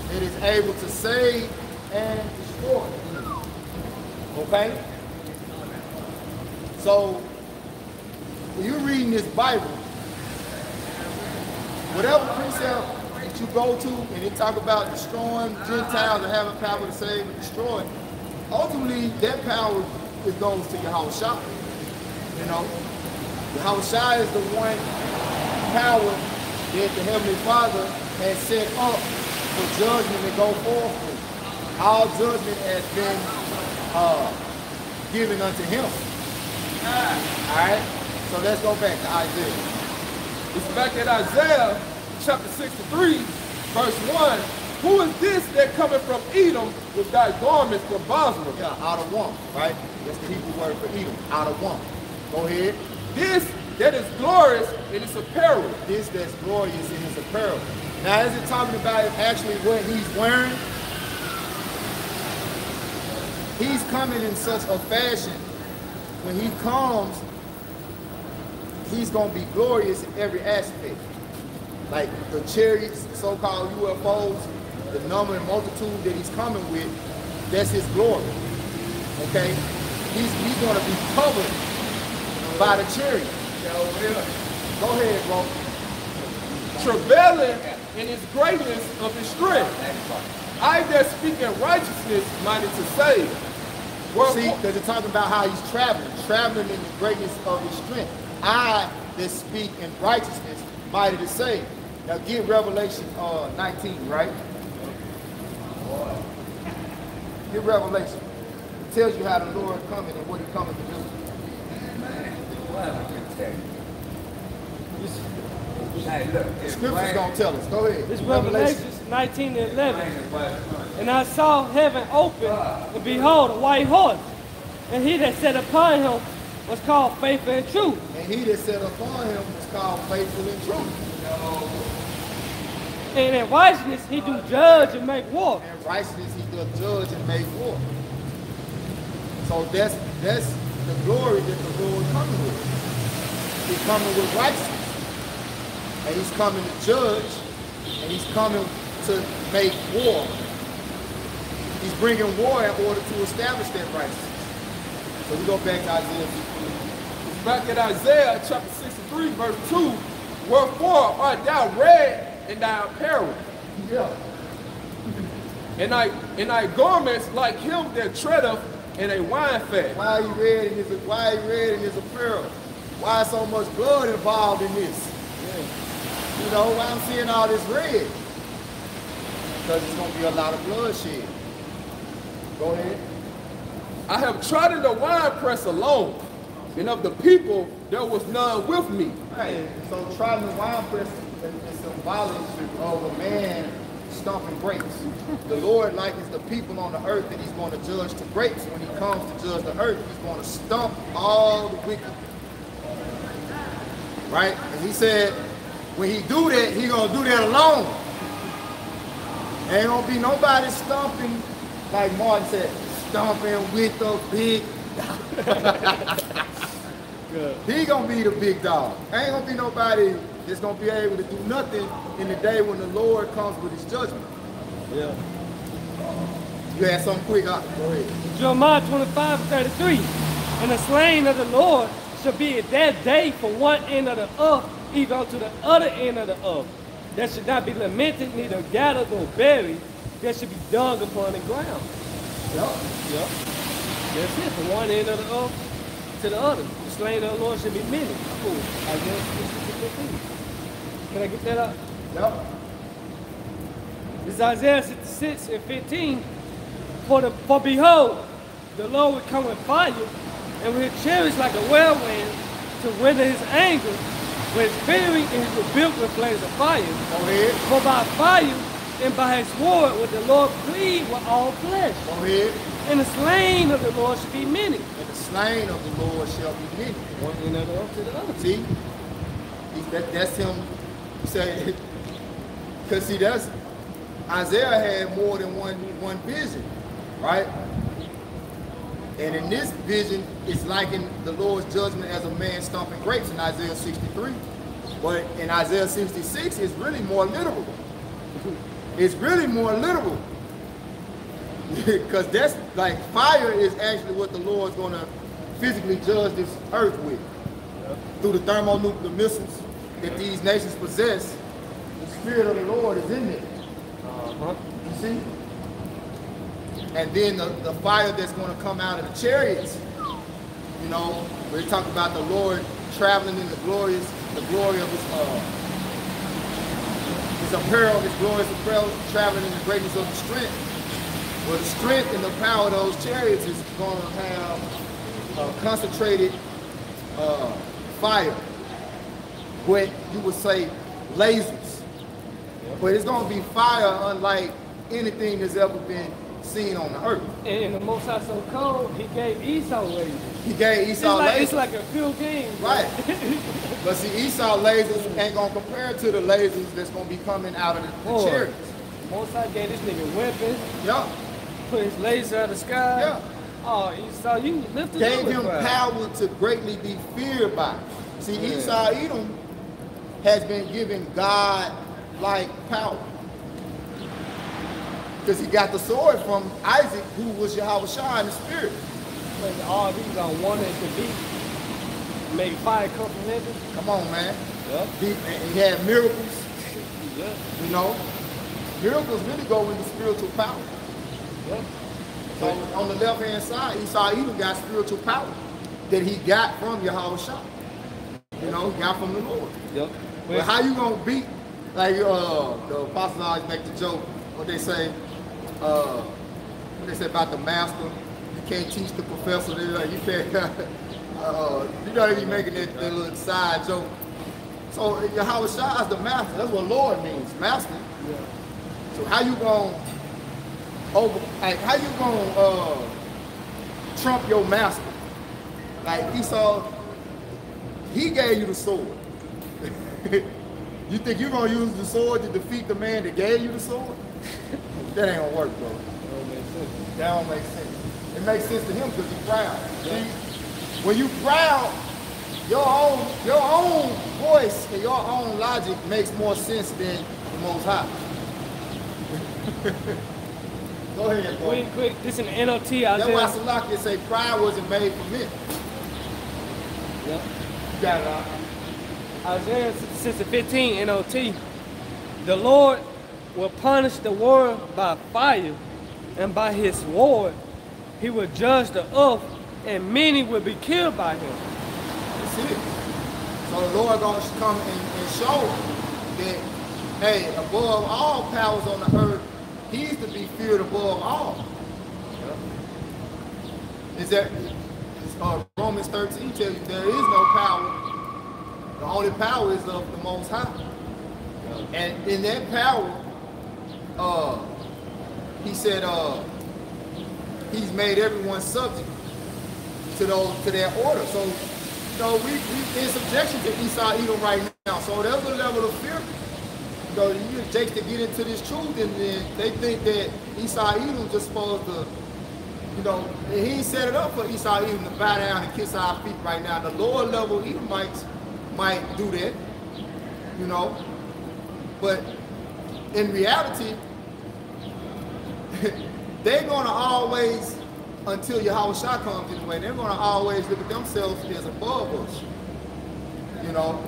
that is able to save and destroy. Okay? So, when you're reading this Bible, whatever precept that you go to and it talk about destroying Gentiles and having power to save and destroy, ultimately that power it goes to Yahweh Shah. You know? Yahweh Shah is the one power that the Heavenly Father has set up for judgment to go forth with. All judgment has been uh, given unto him. Alright? So let's go back to Isaiah. It's back at Isaiah chapter 63, verse 1. Who is this that coming from Edom with thy garments from Bozrah? Yeah, out of one, right? That's the Hebrew word for Edom, out of one. Go ahead. This that is glorious in its apparel. This that's glorious in his apparel. Now, is it talking about actually what he's wearing? He's coming in such a fashion. When he comes, he's going to be glorious in every aspect. Like the chariots, so-called UFOs, the number and multitude that he's coming with, that's his glory. Okay? He's, he's going to be covered by the chariot. Go ahead, bro. Travailing in his greatness of his strength. I that speak in righteousness minded to save. See, because it's talking about how he's traveling, traveling in the greatness of his strength. I that speak in righteousness mighty to save. Now get Revelation uh, 19, right? Get Revelation. It tells you how the Lord coming and what he coming to do. Hey, look, The scripture's gonna tell us. Go ahead. This Revelation 19 and 11. And I saw heaven open, and behold, a white horse. And he that sat upon him was called Faithful and True. And he that sat upon him was called faithful and true. And in righteousness he do judge and make war. And righteousness he does judge and make war. So that's that's the glory that the Lord coming with. He's coming with righteousness. And he's coming to judge. And he's coming to make war. He's bringing war in order to establish that righteousness. So we go back to Isaiah 15. It's back at Isaiah chapter 63, verse 2. Wherefore art thou red in thy apparel, Yeah. and thy, and thy garments like him that treadeth in a wine fat. Why are you red in his why are you red in his apparel? Why so much blood involved in this? You know, why I'm seeing all this red? Because it's gonna be a lot of bloodshed. Go ahead. I have trodden the winepress alone, and of the people there was none with me. Right. So trotting the wine press is symbolic of a man stomping grapes. The Lord likens the people on the earth that he's going to judge to grapes. When he comes to judge the earth, he's going to stomp all the wicked. Right? And he said, when he do that, he gonna do that alone. Ain't gonna be nobody stomping, like Martin said, stomping with the big he gonna be the big dog. Ain't gonna be nobody that's gonna be able to do nothing in the day when the Lord comes with his judgment. Yeah. You had something quick, huh? Go ahead. Jeremiah 25 and 33. And the slain of the Lord shall be at that day for one end of the earth even unto the other end of the earth. That should not be lamented, neither gathered nor buried. That should be dung upon the ground. Yep. Yep. That's it, from one end of the earth to the other. The slain of the Lord should be many. Cool. I guess this is the 15. Can I get that up? Yep. Is Isaiah 66 and 15. For, the, for behold, the Lord will come with fire, and his chariots like a whirlwind, to wither his anger, with his fury and his rebuke with flames of fire. Go ahead. For by fire and by his sword would the Lord plead with all flesh. Go ahead. And the slain of the Lord shall be many. And the slain of the Lord shall be many. One end of the to the other. See? That, that's him saying, because see, that's, Isaiah had more than one, one vision, right? And in this vision, it's like the Lord's judgment as a man stomping grapes in Isaiah 63. But in Isaiah 66, it's really more literal. It's really more literal. Because that's like fire is actually what the Lord's going to physically judge this earth with. Through the thermonuclear missiles that these nations possess, the Spirit of the Lord is in there. Uh-huh. You see? And then the, the fire that's going to come out of the chariots, you know, we're talking about the Lord traveling in the glorious, the glory of his, uh, his apparel, his glorious apparel, traveling in the greatness of the strength. Well, the strength and the power of those chariots is going to have uh, concentrated uh, fire. What you would say lasers. But it's going to be fire unlike anything that's ever been seen on the earth. And, the Most High so cold, he gave Esau wages. He gave It's Esau like, lasers. it's like a field game. Right. but see, Esau lasers ain't going to compare to the lasers that's going to be coming out of the, the chariots. Most High gave this nigga weapons, Yeah. put his laser out of the sky. Yeah. Oh, Esau, you can lift it Gave him power to greatly be feared by. See, Yeah. Esau Edom has been given God-like power. Because he got the sword from Isaac, who was Yahweh Shah in the spirit. When all these are one and to be, make fire come from heaven. Come on, man. Yep. He, he had miracles, Yep. you know. Miracles really go into spiritual power. Yep. So on the left hand side, Esau even got spiritual power that he got from Yahweh Shah. You know, he got from the Lord. Yep. But how you gonna beat like uh the apostles always make the joke what they say, uh they say about the master, you can't teach the professor, they like you can't uh you know they be making that, that little side joke. So Yahweh Shah is the master, that's what Lord means, master. So how you gonna over like how you gonna uh trump your master? Like Esau, he gave you the sword. you think you're gonna use the sword to defeat the man that gave you the sword? that ain't gonna work, bro. That don't make sense. It makes sense to him because he's proud. See, when you proud, your own your own voice and your own logic makes more sense than the Most High. Go ahead, boy. Quick, quick, this in the NLT That's why Isaiah. Salakia say pride wasn't made for men. Yep. You got it. Isaiah 60, 15 NLT. The Lord will punish the world by fire, and by his sword he will judge the earth, and many will be killed by him. That's it. So the Lord gonna come and, and show that, hey, above all powers on the earth, he's to be feared above all. Is that uh, Romans 13 tells you there is no power. The only power is of the Most High. And in that power, uh, he said, uh, he's made everyone subject to those to their order. So, you know, we we in subjection to Esau Edom right now. So there's a level of fear. You know, you Jake to get into this truth, and then they think that Esau Edom just supposed to, you know, he set it up for Esau Edom to bow down and kiss our feet right now. The lower level Edomites might do that, you know, but in reality, they're gonna always, until Yahweh Shah comes in the way, they're gonna always look at themselves as above us. You know?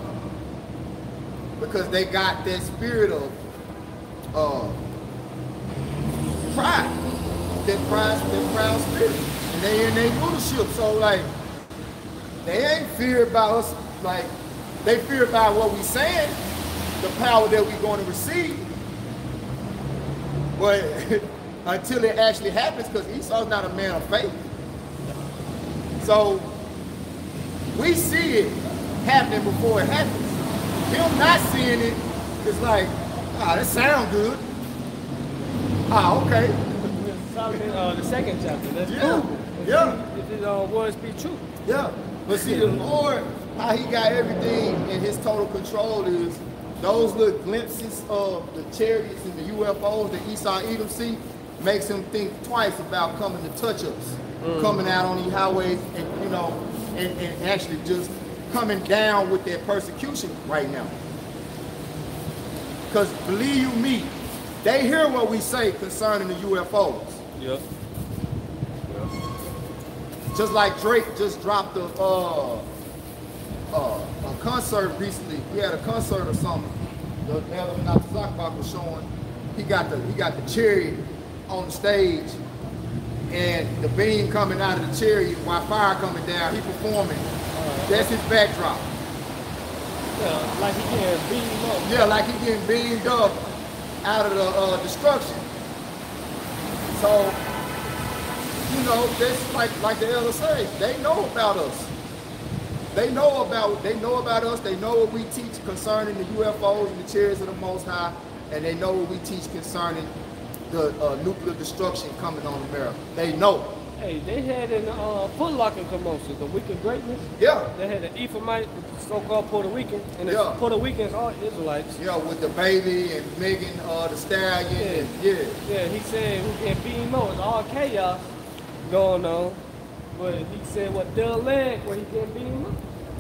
Because they got that spirit of uh pride. That pride, that proud spirit. And they in their leadership. So like they ain't feared about us like they fear about what we saying, the power that we're going to receive. But until it actually happens, because Esau's not a man of faith. So we see it, happening before it happens. Him not seeing it is like, ah, that sound good. Ah, okay. Solomon, uh, the second chapter. That's Yeah, cool. yeah. If his uh, words be true. Yeah. But see, the Lord, how he got everything in his total control is those little glimpses of the chariots and the UFOs that Esau Edom see makes them think twice about coming to touch us, coming out on these highways and, you know, and, and actually just coming down with their persecution right now. Because believe you me, they hear what we say concerning the UFOs. Yep. Just like Drake just dropped a uh, uh, a concert recently. He had a concert or something. The not the Zakbach was showing. He got the he got the chariot on the stage, and the beam coming out of the chariot while fire coming down. He performing. That's his backdrop. Yeah, like he getting beamed up. Yeah, like he getting beamed up out of the uh, destruction. So, you know, that's like like the elder say, they know about us. They know about they know about us. They know what we teach concerning the UFOs and the chariots of the Most High, and they know what we teach concerning the uh, nuclear destruction coming on America. They know. Hey, they had an uh, Foot Locker commotion, the Week of Greatness. Yeah, They had an Ephraimite, so-called Puerto Rican, and the Yeah. Puerto Ricans are Israelites. yeah, with the baby and Megan, uh, the stallion, and yeah. Yeah, he said we can beat him up. It's all chaos going on. But he said what the leg where he can up.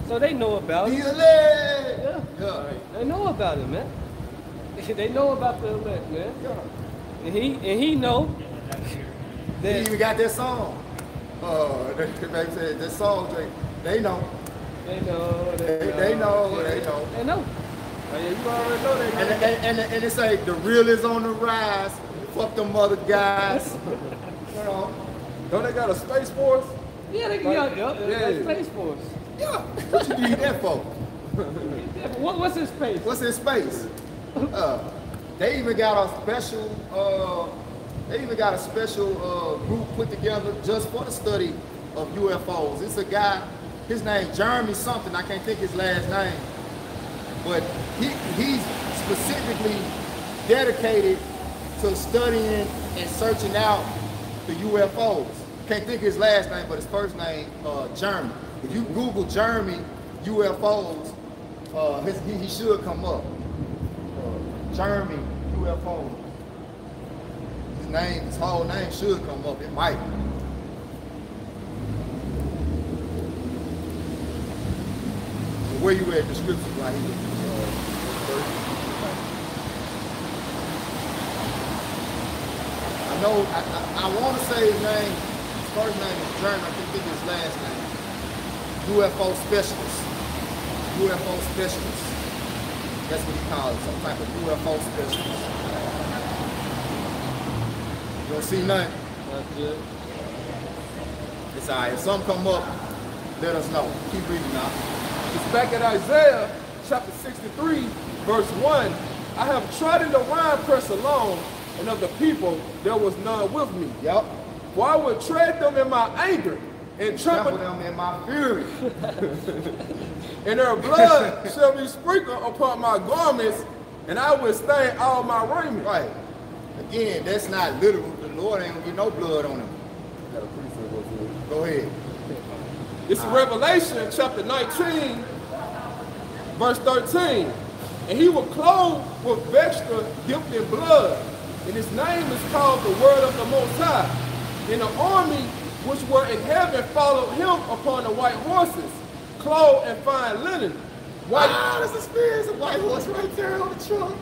So they know about it. a leg. Yeah. Yeah. They know about it, man. they know about the elect, man. yeah. And he and he know They that even got that song. Uh, they, they said that song. They, they know. they know They, they know. They know. They know. Oh, yeah, you already know they know. And, and, and, and it's like the real is on the rise. Fuck them other guys. you know. Don't they got a space force? yeah, they can yeah, yeah, Yeah. yeah. Space Force. Yeah. What you need that for? What, what's his space? What's in space? Uh, they even got a special. Uh, they even got a special uh, group put together just for the study of UFOs. It's a guy. His name Jeremy something. I can't think his last name. but he, he's specifically dedicated to studying and searching out the UFOs. Can't think his last name, but his first name, uh, Jeremy. If you Google Jeremy UFOs, uh, his, he, he should come up. Uh, Jeremy UFO. His name, his whole name should come up. It might. Where you at the right here? Uh. I know, I, I, I want to say his name, his first name is Jeremy, I can't think his last name. UFO specialist. UFO specialist. That's what he calls it, some type of UFO specialist. You don't see nothing? That's good. It's all right. If something come up, let us know. Keep reading now. It's back at Isaiah chapter 63, verse 1. I have trodden the winepress alone, and of the people there was none with me. Yep. For I will tread them in my anger, and trample them in my fury. and their blood shall be sprinkled upon my garments, and I will stain all my raiment. Right. Again, that's not literal. The Lord ain't gonna get no blood on him. Go ahead. It's Revelation chapter 19, verse 13. And he was clothed with vesture dipped in blood, and his name is called the Word of the Most High. And the army which were in heaven followed him upon the white horses, clothed and fine linen. White, Ah, a spear. There's a white horse right there on the truck.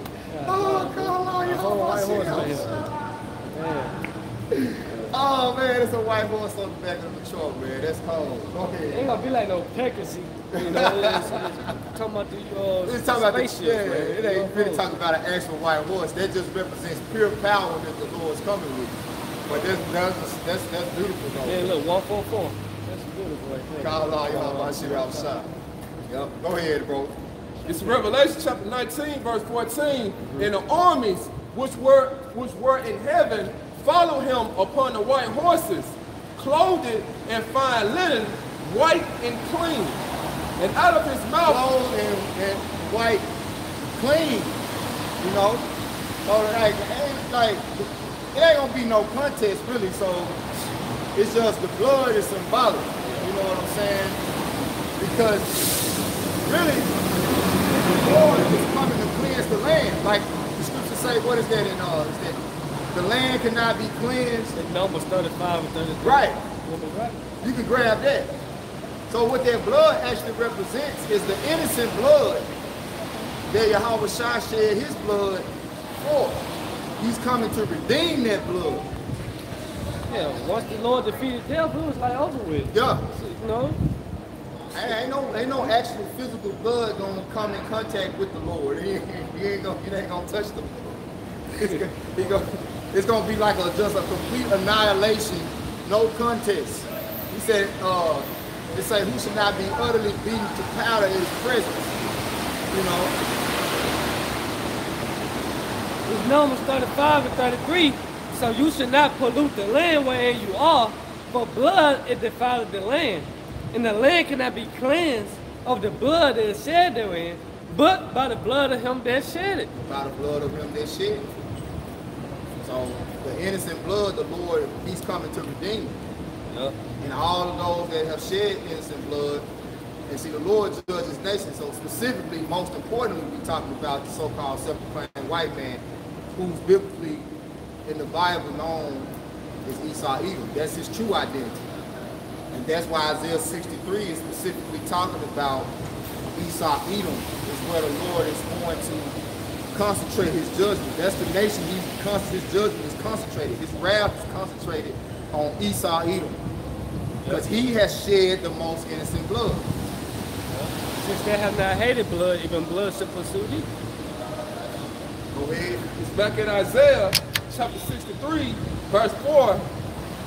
Oh, come on, you whole white horse I'm. Oh man, it's a white horse on the back of the truck, man. That's cold. Go ain't gonna be like no Pegasus, you know. It's, it's talking about the uh, It's talking about the, yeah, man. it ain't really talking about an actual white horse. That just represents pure power that the Lord's coming with. But that's that's that's, that's beautiful though. Yeah, look, one four four. That's beautiful right there. God allow y'all my shit outside. Yep. Go ahead, bro. It's Revelation chapter 19, verse 14. Mm-hmm. And the armies which were which were in heaven followed him upon the white horses, clothed in fine linen, white and clean. And out of his mouth clothed and, and white, clean. You know, so like, ain't like it ain't gonna be no contest really. So it's just the blood is symbolic. You know what I'm saying? Because really, the Lord is coming to cleanse the land. Like the scriptures say, what is that in all? Is that the land cannot be cleansed? In Numbers 35 and 33. Right. Woman, right. You can grab that. So what that blood actually represents is the innocent blood that Yahweh Shah shed his blood for. He's coming to redeem that blood. Once the Lord defeated death, it was like over with. Yeah. You know? Ain't ain't no, ain't no actual physical blood gonna come in contact with the Lord. He, ain't- he ain't gonna, he ain't gonna touch them. It's, gonna- he gonna, it's gonna be like a just a complete annihilation, no contest. He said, uh, it say, who should not be utterly beaten to powder in his presence. You know, It's Numbers 35 and 33. So you should not pollute the land wherein you are, for blood it defileth the land. And the land cannot be cleansed of the blood that is shed therein, but by the blood of him that shed it. by the blood of him that shed. it. So the innocent blood, the Lord, he's coming to redeem. Yup. and all of those that have shed innocent blood. And see, the Lord judges nations. So specifically, most importantly, we're talking about the so-called self-proclaimed white man, who's biblically in the Bible known as Esau Edom. That's his true identity. And that's why Isaiah 63 is specifically talking about Esau Edom, is where the Lord is going to concentrate his judgment. That's the nation he's con- his judgment is concentrated. His wrath is concentrated on Esau Edom. Because he has shed the most innocent blood. Since they have not hated blood, even blood should pursue thee. Go ahead. It's back in Isaiah chapter 63, verse 4.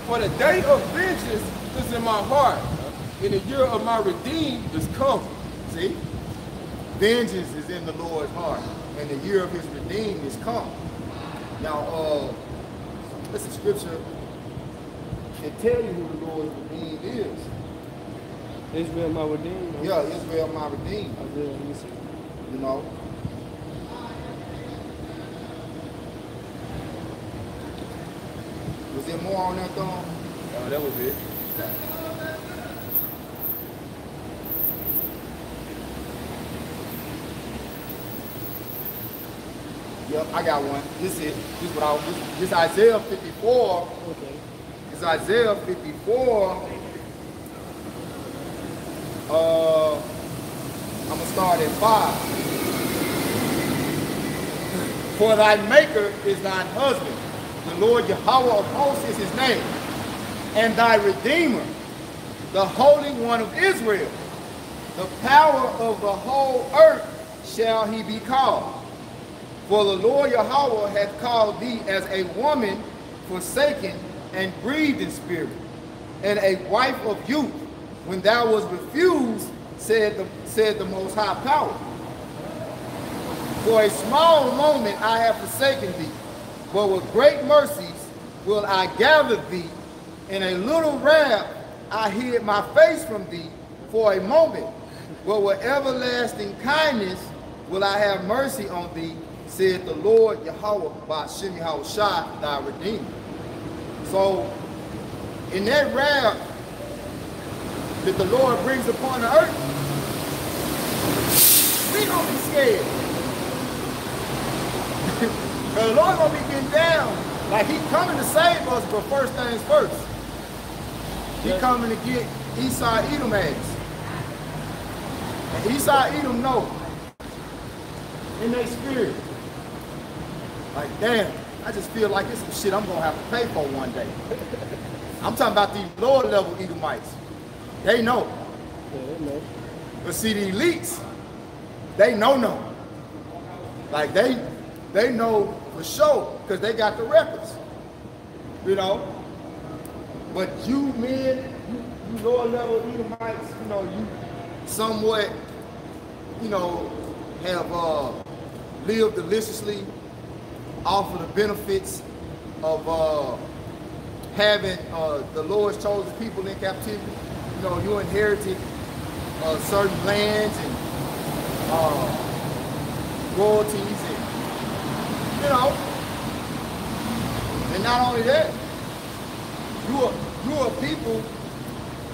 For the day of vengeance is in my heart, and the year of my redeem is come. See? Vengeance is in the Lord's heart, and the year of his redeem is come. Now, uh, this is scripture that tell you who the Lord's redeemed is. Israel my redeemed. Yeah, Israel my redeemed, Isaiah, you know. Was there more on that thong? Oh, that was it. Yep, I got one. This is this is what I this, this Isaiah 54. Okay. It's Isaiah 54. Uh, I'm gonna start at five. For thy maker is thine husband, the Lord Yahweh of hosts is his name, and thy redeemer, the Holy One of Israel. The power of the whole earth shall he be called. For the Lord Yahweh hath called thee as a woman forsaken and grieved in spirit, and a wife of youth, when thou was refused, said the, said the Most High Power. For a small moment I have forsaken thee, but with great mercies will I gather thee. In a little wrath I hid my face from thee for a moment, but with everlasting kindness will I have mercy on thee, said the Lord Yahweh by Shem Shah, thy Redeemer. So, in that wrath that the Lord brings upon the earth, we gonna be scared. The Lord gonna be getting down. Like he coming to save us, but first things first. He coming to get Esau Edom ass. And Esau Edom know in their spirit. Like, damn, I just feel like it's some shit I'm gonna have to pay for one day. I'm talking about these lower level Edomites. They know. Yeah, they know. But see the elites, they know no. Like they they know for sure because they got the records. You know. But you men, you, you lower level Edomites, you know, you somewhat, you know, have uh, lived deliciously off of the benefits of uh, having uh, the Lord's chosen people in captivity. You know, you inherited uh, certain lands and uh, royalties and you know. And not only that, you are you are people,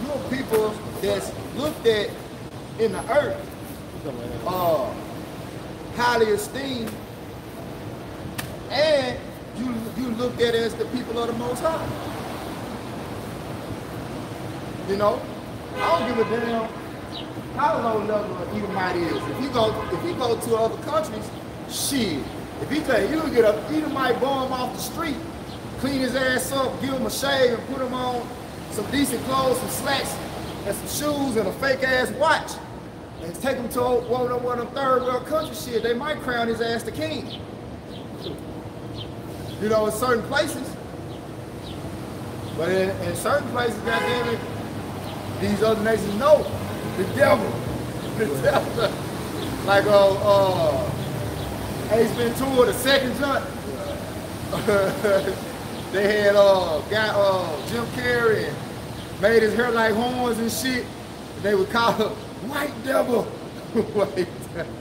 you are people that's looked at in the earth, uh, highly esteemed, and you you looked at as the people of the Most High. You know, I don't give a damn how low level Edomite is. If you go if he go to other countries, shit. If he tell you, you get a Edomite bomb off the street, clean his ass up, give him a shave, and put him on some decent clothes, some slacks, and some shoes, and a fake ass watch, and take him to one of them third world country shit, they might crown his ass the king. You know, in certain places. But in, in certain places, goddamn it, these other nations know the devil. The devil. Like uh uh Ace Ventura, the second jump. they had uh got uh Jim Carrey and made his hair like horns and shit. They would call him White Devil. White Devil.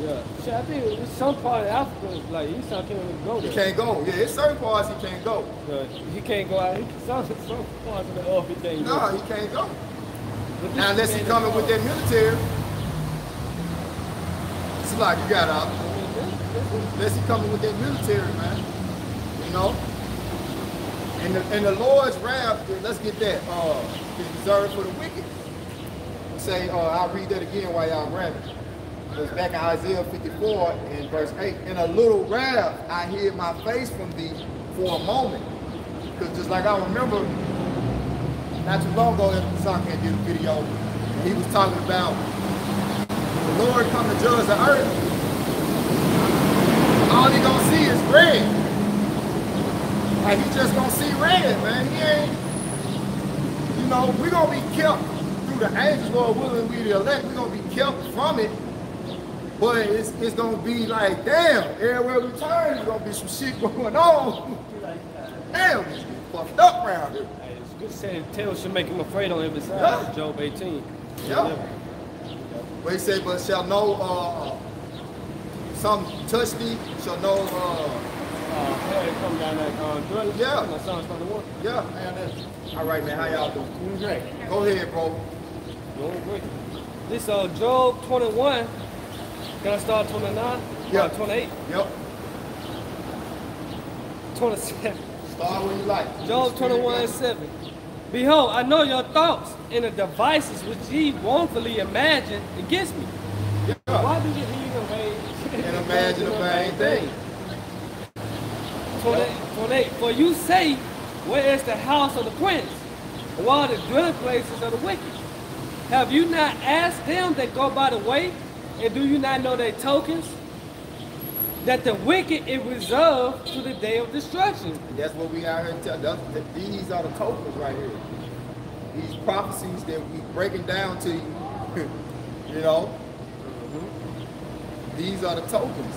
Yeah. Shit, I think it's some part of Africa, like Esau can't even go He can't go. Yeah, it's certain parts he can't go. Uh, he can't go out. He, some, some parts of the earth he can't No, go. he can't go. Now unless he man coming with that military. Like you got out. Unless he coming with that military, man. You know? And the, and the Lord's wrath, let's get that, uh, is reserved for the wicked. Say, uh, I'll read that again while y'all grabbing. It's back in Isaiah 54 in verse 8. In a little wrath I hid my face from thee for a moment. Because just like I remember, not too long ago, Zach did a video, and he was talking about the Lord come to judge the earth all he gonna see is red. Like he just gonna see red, man. He ain't, you know, we gonna be kept through the angels, Lord willing, we the elect, we gonna be kept from it. But it's, it's gonna be like, damn, everywhere we turn, there's gonna be some shit going on. damn, it's fucked up around here. Hey, it's good to say tail should make him afraid on every side. Yeah. Job 18. Yeah. But he said, but shall know, uh, some touch thee, shall know, uh, Uh, it come down that um, dwelling. Yeah. My son's from the one. yeah, man, all right, man, how y'all doing? Doing great. Go ahead, bro. Doing great. This uh, Job 21. Can I start 29? Yeah. Uh, 28. Yep. 27. Start where you like. Job 21 and 7. Behold, I know your thoughts and the devices which ye wrongfully imagine against me. Yeah. Why do you even vain And imagine a vain thing. 28, 28. For you say, Where is the house of the prince? What are the dwelling places of the wicked? Have you not asked them that go by the way? And do you not know their tokens? That the wicked is reserved to the day of destruction. And that's what we out here tell. That these are the tokens right here. These prophecies that we breaking down to you. you know. Mm-hmm. These are the tokens.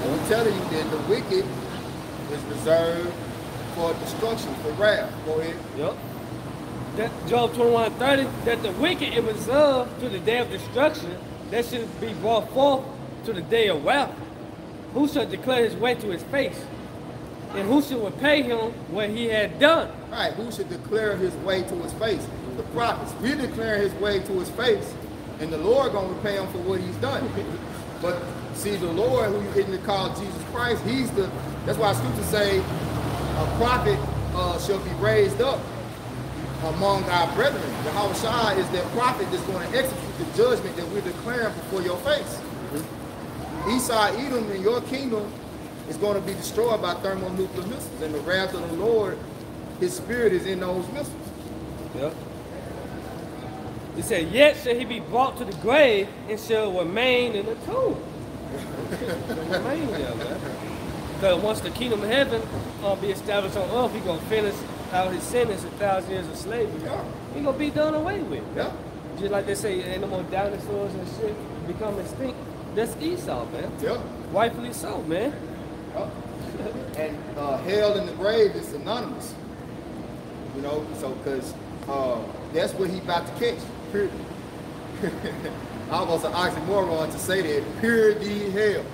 And we're telling you that the wicked is reserved for destruction, for wrath. Go ahead. Yep. That Job 21 30, that the wicked is reserved to the day of destruction, that should be brought forth to the day of wrath. Who shall declare his way to his face? And who shall repay him what he had done? Right, who should declare his way to his face? The prophets. We declare his way to his face, and the Lord gonna repay him for what he's done. But see, the Lord, who you didn't call Jesus Christ, he's the. That's why Scripture say, a prophet uh, shall be raised up among our brethren. The Shah is that prophet that's going to execute the judgment that we're declaring before your face. Esau, Edom, in your kingdom is going to be destroyed by thermonuclear missiles, and the wrath of the Lord, His Spirit is in those missiles. Yep. He said, Yet shall he be brought to the grave and shall remain in the tomb. Remain there, man. Because once the kingdom of heaven uh, be established on earth, he gonna finish out his sentence of thousand years of slavery. Yeah. He gonna be done away with. Yeah. Just like they say, ain't no more dinosaurs and shit become extinct. That's Esau, man. Yep. Rightfully so, man. yeah. And uh, hell and the grave is synonymous. You know, so because uh, that's what he about to catch. Period. Almost an oxymoron to say that. Pure the hell.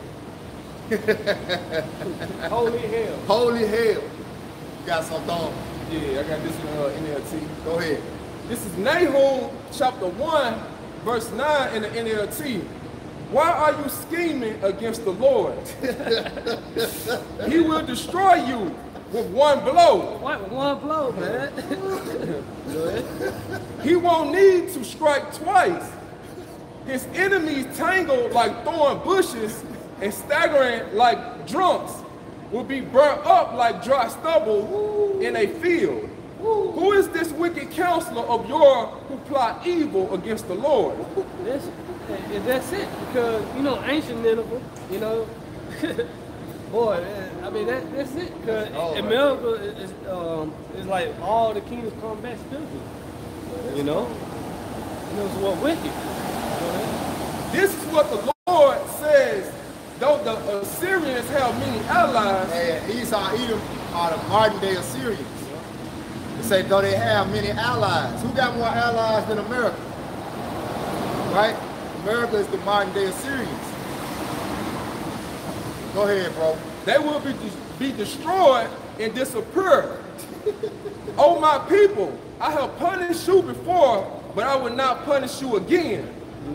Holy hell. Holy hell. You got some thumb. Yeah, I got this in uh, NLT. Go ahead. This is Nahum chapter 1, verse 9 in the NLT. Why are you scheming against the Lord? he will destroy you with one blow. What one blow, man? He won't need to strike twice. His enemies tangled like thorn bushes and staggering like drunks will be burnt up like dry stubble in a field. Who is this wicked counselor of yours who plot evil against the Lord? That's, and that's it. Because, you know, ancient Nineveh, you know, boy, man, I mean, that, that's it. Because Oh, America is, is, um, is like all the kingdoms come back spiritually. You know? You know, it's what wicked. You know? This is what the Lord says. Though the Assyrians have many allies, And Esau, Edom are the modern day Assyrians. They say, though they have many allies. Who got more allies than America? Right? America is the modern day Assyrians. Go ahead, bro. they will be, be destroyed and disappear. oh, my people, I have punished you before, but I will not punish you again.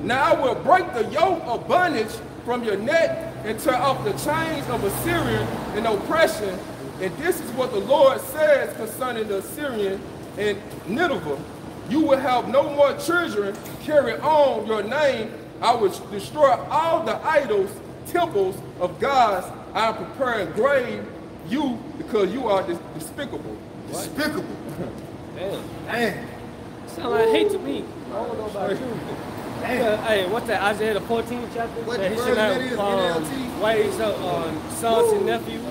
Now I will break the yoke of bondage from your neck and tear off the chains of Assyrian and oppression. And this is what the Lord says concerning the Assyrian and Nineveh. You will have no more children carry on your name. I will destroy all the idols, temples of gods. I am preparing grave you because you are dis- despicable. Despicable. Damn. Damn. Sound like hate to me. I don't know about you. Yeah, hey, what's that? Isaiah the 14th chapter? What That he version should have, that is, um, NLT? Ways of um, sons and nephews.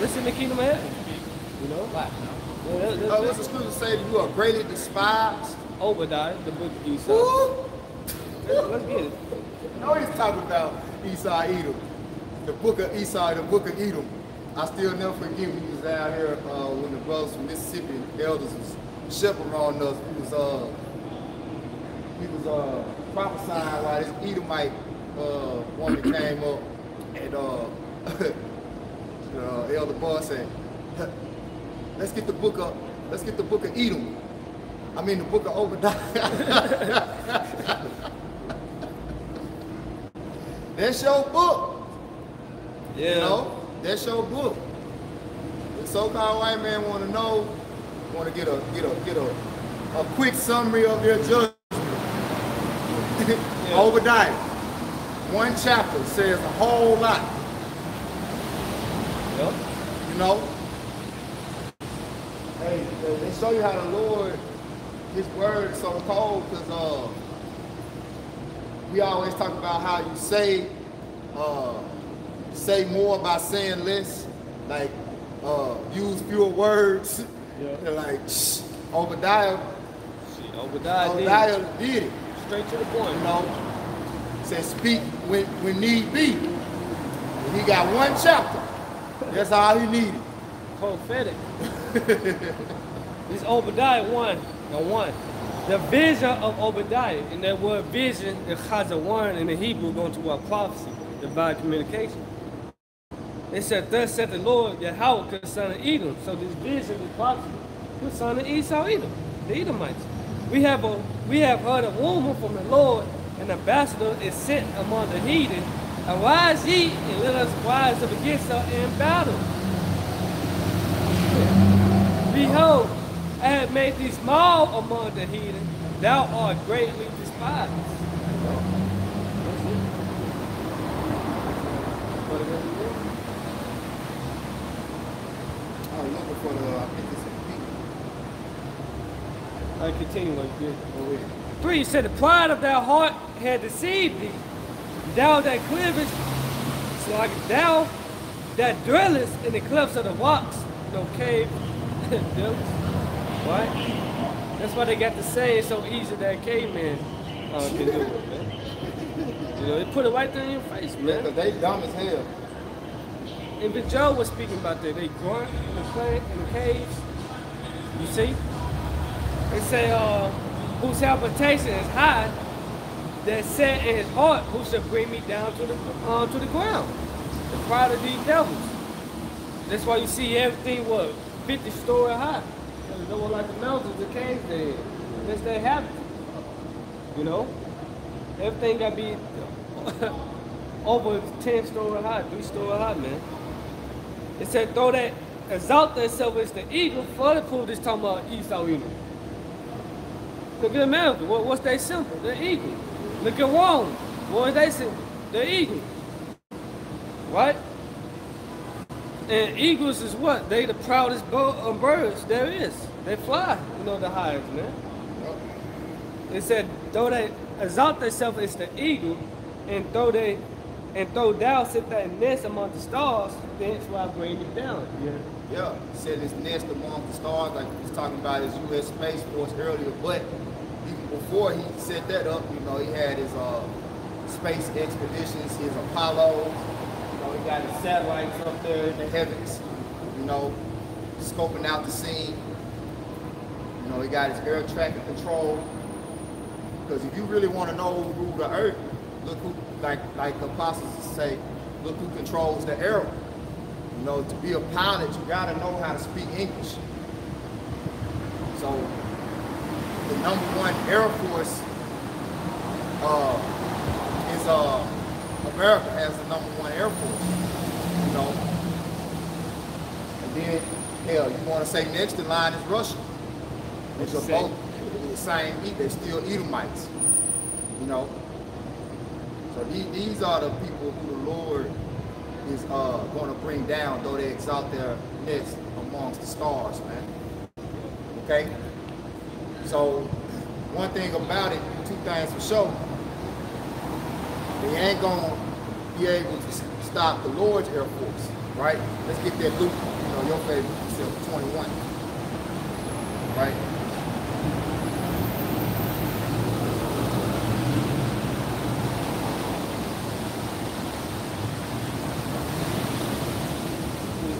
Listen to Kingdom of Heaven. You know? Yeah, that- that- Uh, what's the scripture say that you are greatly despised? Obadiah, the book of Esau. Let's get it. No, he's talking about Esau Edom. The book of Esau, the book of Edom. I still never forget he was out here uh, when the brothers from Mississippi, the elders was shepherding us. He was uh he was uh prophesying while this Edomite uh woman came up and uh the elder boy said, let's get the book of let's get the book of Edom. I mean the book of Obadiah. That's your book. Yeah. You know, that's your book. The so-called white man want to know, want to get a get a get a a quick summary of their judgment. Obadiah, one chapter says a whole lot. Yep. You know. Hey, they show you how the Lord, His word is so cold because uh, we always talk about how you say uh, say more by saying less, like uh, use fewer words. Yeah. Like shh, Obadiah, See, Obadiah, Obadiah did it. did. Straight to the point. You know, said speak when when need be. And he got one chapter. That's all he needed. prophetic. this Obadiah 1 and 1. The vision of Obadiah, and that word vision, the chazawan in the Hebrew, going to our prophecy, divine communication. It said, Thus said the Lord Yahweh concerning Edom. So this vision is prophecy concerning Esau Edom, the Edomites. We have a we have heard a rumor from the Lord, an ambassador is sent among the heathen. Arise ye and let us rise up against her in battle. Behold, I have made thee small among the heathen, thou art greatly despised. Looking for the, I think it's a I continue like this. Three he said, The pride of thy heart had deceived thee. Thou that clivest, so like thou that dwellest in the clefts of the rocks, no cave Right? That's why they got to say it's so easy that caveman uh, can do it, man. You know, they put it right there in your face, man. because they dumb as hell. And Big Joe was speaking about that. They grunt in the plant, in the caves. You see? They say, uh, whose habitation is high, that said in his heart, who shall bring me down to the uh, to the ground? The pride of these devils. That's why you see everything was 50 story high. Because they were like the mountains, the caves there. That's their habit. You know? Everything gotta be over 10 story high, 3 story high, man. It said, throw that exalt themselves as the eagle, further proof this talking about Esau Edom. Look at America, what, what's their symbol? The eagle. Look at Rome, what is their symbol? The eagle. Right? And eagles is what? They the proudest uh, birds there is. They fly, you know, the hives, man. It said, though they exalt themselves as the eagle, and though they and though thou sit that nest among the stars, thence will I bring it down. Yeah. Yeah, he said his nest among the stars, like he was talking about his U.S. Space Force earlier. But even before he set that up, you know, he had his uh, space expeditions, his Apollo. You know, he got his satellites up there in the heavens. You know, scoping out the scene. You know, he got his air traffic control. Because if you really want to know who ruled the earth, look who, like like the apostles say, look who controls the air. You know, to be a pilot, you gotta know how to speak English. So the number one Air Force uh, is uh, America has the number one Air Force. You know, and then hell, you want to say next in line is Russia, Same. both the same. They're still Edomites. You know. So these, these are the people who the Lord is uh, going to bring down, though they exalt their nest amongst the stars, man. Okay? So, one thing about it, two things for sure, they ain't going to be able to stop the Lord's Air Force, right? Let's get that Luke, you know, your favorite, you 21, right?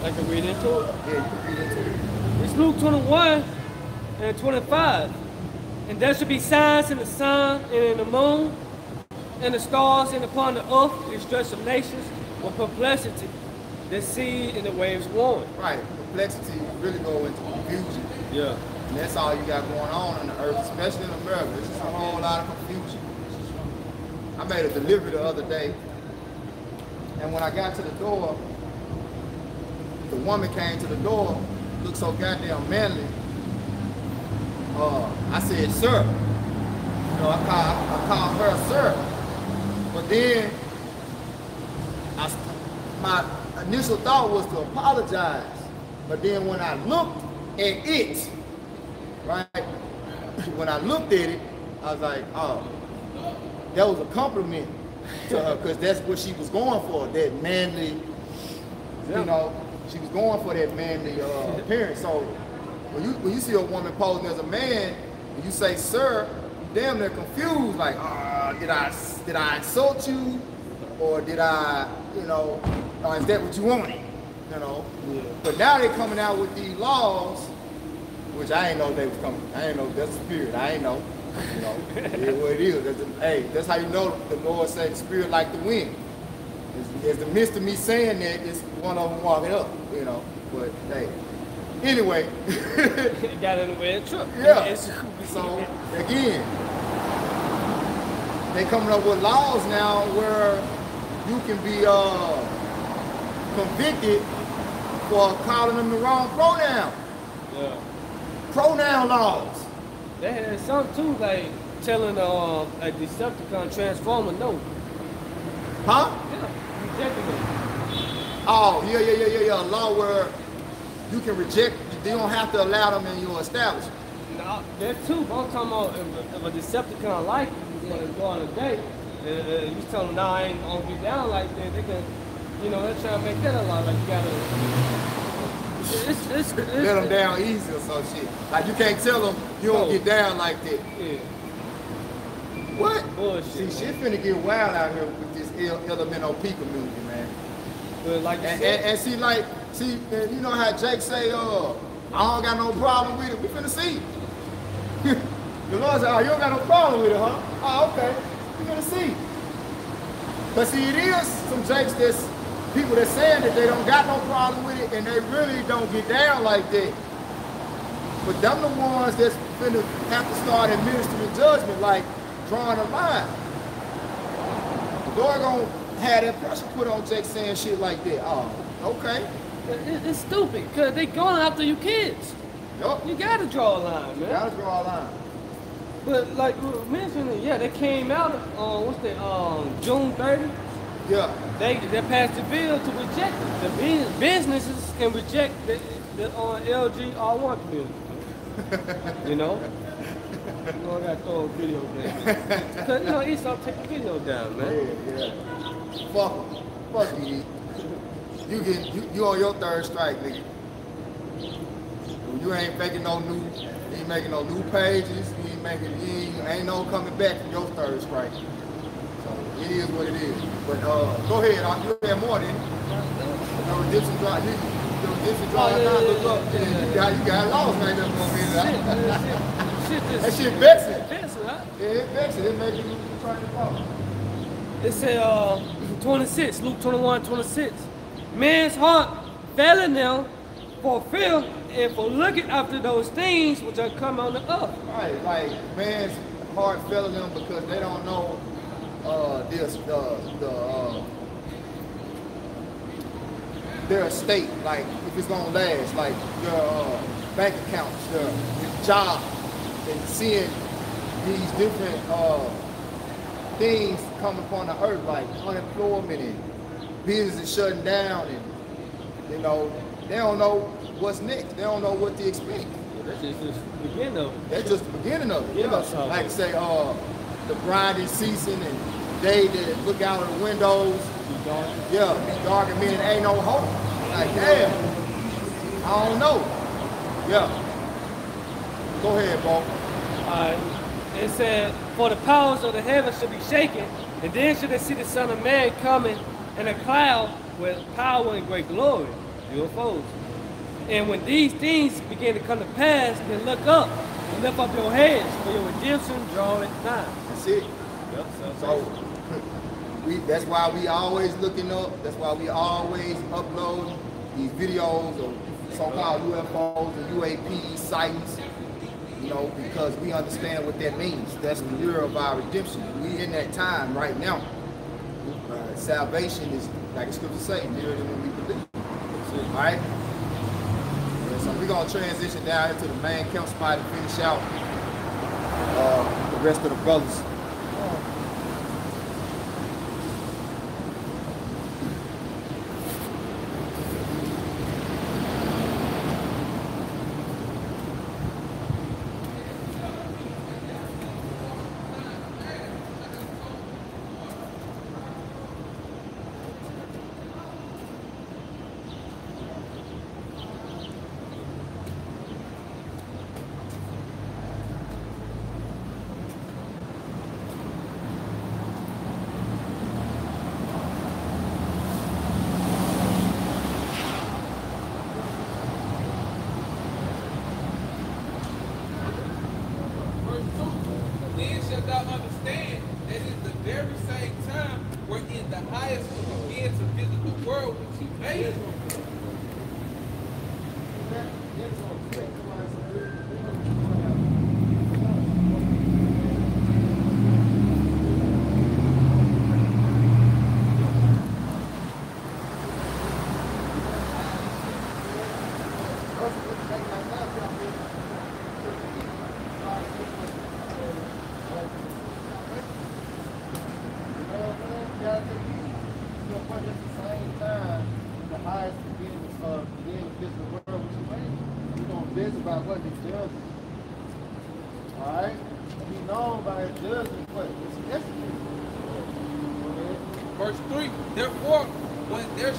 I can read into it. Yeah, you can read into it. It's Luke 21 and 25. And there should be signs in the sun and in the moon and the stars and upon the earth, the destruction of nations with perplexity, the sea and the waves warring. Right, complexity really go into confusion. Yeah. And that's all you got going on on the earth, especially in America. There's just a whole lot of confusion. I made a delivery the other day, and when I got to the door, the woman came to the door, looked so goddamn manly. Uh, I said, sir. You know, I call, I called her sir. But then, I, my initial thought was to apologize. But then when I looked at it, right? When I looked at it, I was like, oh, that was a compliment to her because that's what she was going for, that manly, you know, she was going for that manly uh, appearance. So when you when you see a woman posing as a man, and you say sir, you damn near confused, like, ah, did I did I insult you, or did I, you know, or is that what you wanted, you know? But now they're coming out with these laws, which I ain't know they was coming. I ain't know that's the spirit. I ain't know. You know, it is what it is. That's hey, that's how you know the Lord said spirit like the wind. It's, it's the midst of me saying that, it's one of them walking up, you know. But hey, anyway, got in the way of the truck. yeah. So again, they coming up with laws now where you can be uh, convicted for calling them the wrong pronoun. yeah. Pronoun laws. They had some too, like telling uh, a Decepticon Transformer no. Huh? Yeah. Oh, yeah, yeah, yeah, yeah, yeah. A law where you can reject, you don't have to allow them in your establishment. No, that too. But I'm talking about if, if a Decepticon like you, want to go on a date, uh, you tell them, nah, I ain't gonna be down like that. They can, you know, they're trying to make that a law. Like you gotta. It's, it's, it's, it's, Let them down easy or some shit. Like you can't tell them you don't No. get down like that. Yeah, What? bullshit. See, shit finna get wild out here with this Elemental P community, man. But like And, said, and, and see, like, see, you know how Jake say, uh, I don't got no problem with it. We finna see. The Lord said, oh, you don't got no problem with it, huh? Oh, okay. You're gonna see. But see, it is some jakes that's people that saying that they don't got no problem with it and they really don't get down like that. But them the ones that's finna have to start administering judgment, like drawing a line. The Lord gonna have that pressure put on Jake saying shit like that. Oh, okay. It- It's stupid, because they going after you kids. Yup. You gotta draw a line, man. Gotta draw a line. But like we were mentioning, yeah, they came out on what's that, um, June 30. Yeah. They they passed the bill to reject it. The bus- businesses can reject the, the uh, LG R1 community. you know? You know, I gotta throw a video down. Cause you know, Esau take the video down, man. yeah. Fuck 'em. Fuck you. You get you, you on your third strike, nigga. You ain't making no new, you ain't making no new pages. You ain't making, you ain't, ain't no coming back from your third strike. So it is what it is. But uh, go ahead, uh, you had more than the redemption drive. You, the redemption drive. Oh, yeah, yeah, look up. yeah. You got you got lost right there for a minute. shit, shit That shit vexing. vexing, huh? Yeah, it vexing. It make you train of thought. It said uh, 26, Luke 21, 26. Man's heart failing them for fear and for looking after those things which are come on the earth. Right, like man's heart failing them because they don't know uh this the the uh their estate, like if it's gonna last, like your uh, bank accounts, your, your job, and seeing these different uh things come upon the earth, like unemployment and businesses shutting down and you know, they don't know what's next. They don't know what to expect. That's just the beginning of it. That's just the beginning of it. Yeah, that's how like say, uh, the grinding season and they that look out of the windows. Yeah, be dark and meaning ain't no hope. Like damn, I don't know. Yeah. Go ahead, Bo. Alright. It said, For the powers of the heavens shall be shaken, and then shall they see the Son of Man coming in a cloud with power and great glory. UFOs. And when these things begin to come to pass, then look up and lift up your heads, for your redemption draweth nigh. That's it. Yep, So we that's why we always looking up. That's why we always upload these videos of so-called UFOs and UAP sightings. You know, because we understand what that means. That's the year of our redemption. We in that time right now. Uh, salvation is, like the scripture say, nearer than we believe. All right. So we're gonna transition down into the main camp spot and finish out uh, the rest of the brothers.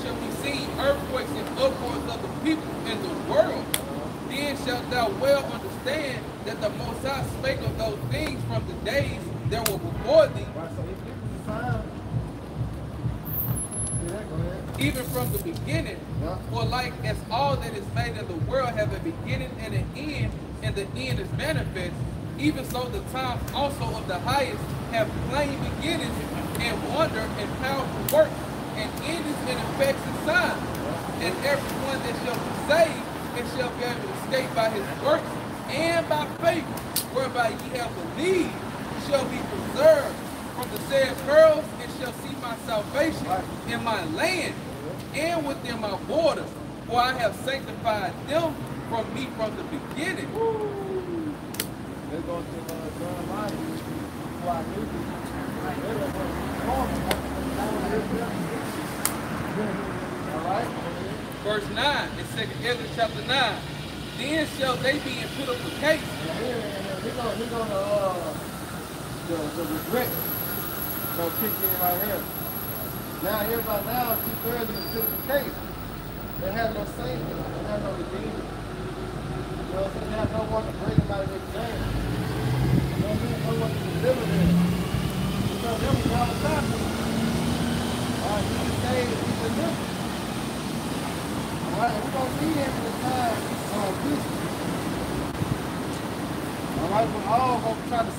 Shall be seen earthquakes and upwards of the people in the world, then shalt thou well understand that the Most High spake of those things from the days that were before thee, even from the beginning. For like as all that is made in the world have a beginning and an end, and the end is manifest, Even so, the times also of the highest have plain beginnings and wonder and powerful work and endings and effects and signs. And everyone that shall be saved and shall be able to escape by his works and by faith, whereby ye have believed, shall be preserved from the said pearls and shall see my salvation in my land and within my borders. For I have sanctified them from me from the beginning. They go to uh, I knew. Verse 9 in 2 Ezra chapter 9. Then shall they be in pitiful case. And here, and then we're gonna, uh, the, the regret gonna kick in right here. Now, everybody now, two-thirds of the critical case. They have no savior. They have no redeemer. You know what? They have no one to bring them out of their jam. You know what I'm saying? No one to deliver them. Because them was all the time. Right, you can. All right, we're gonna see him in the peace. All gonna try to.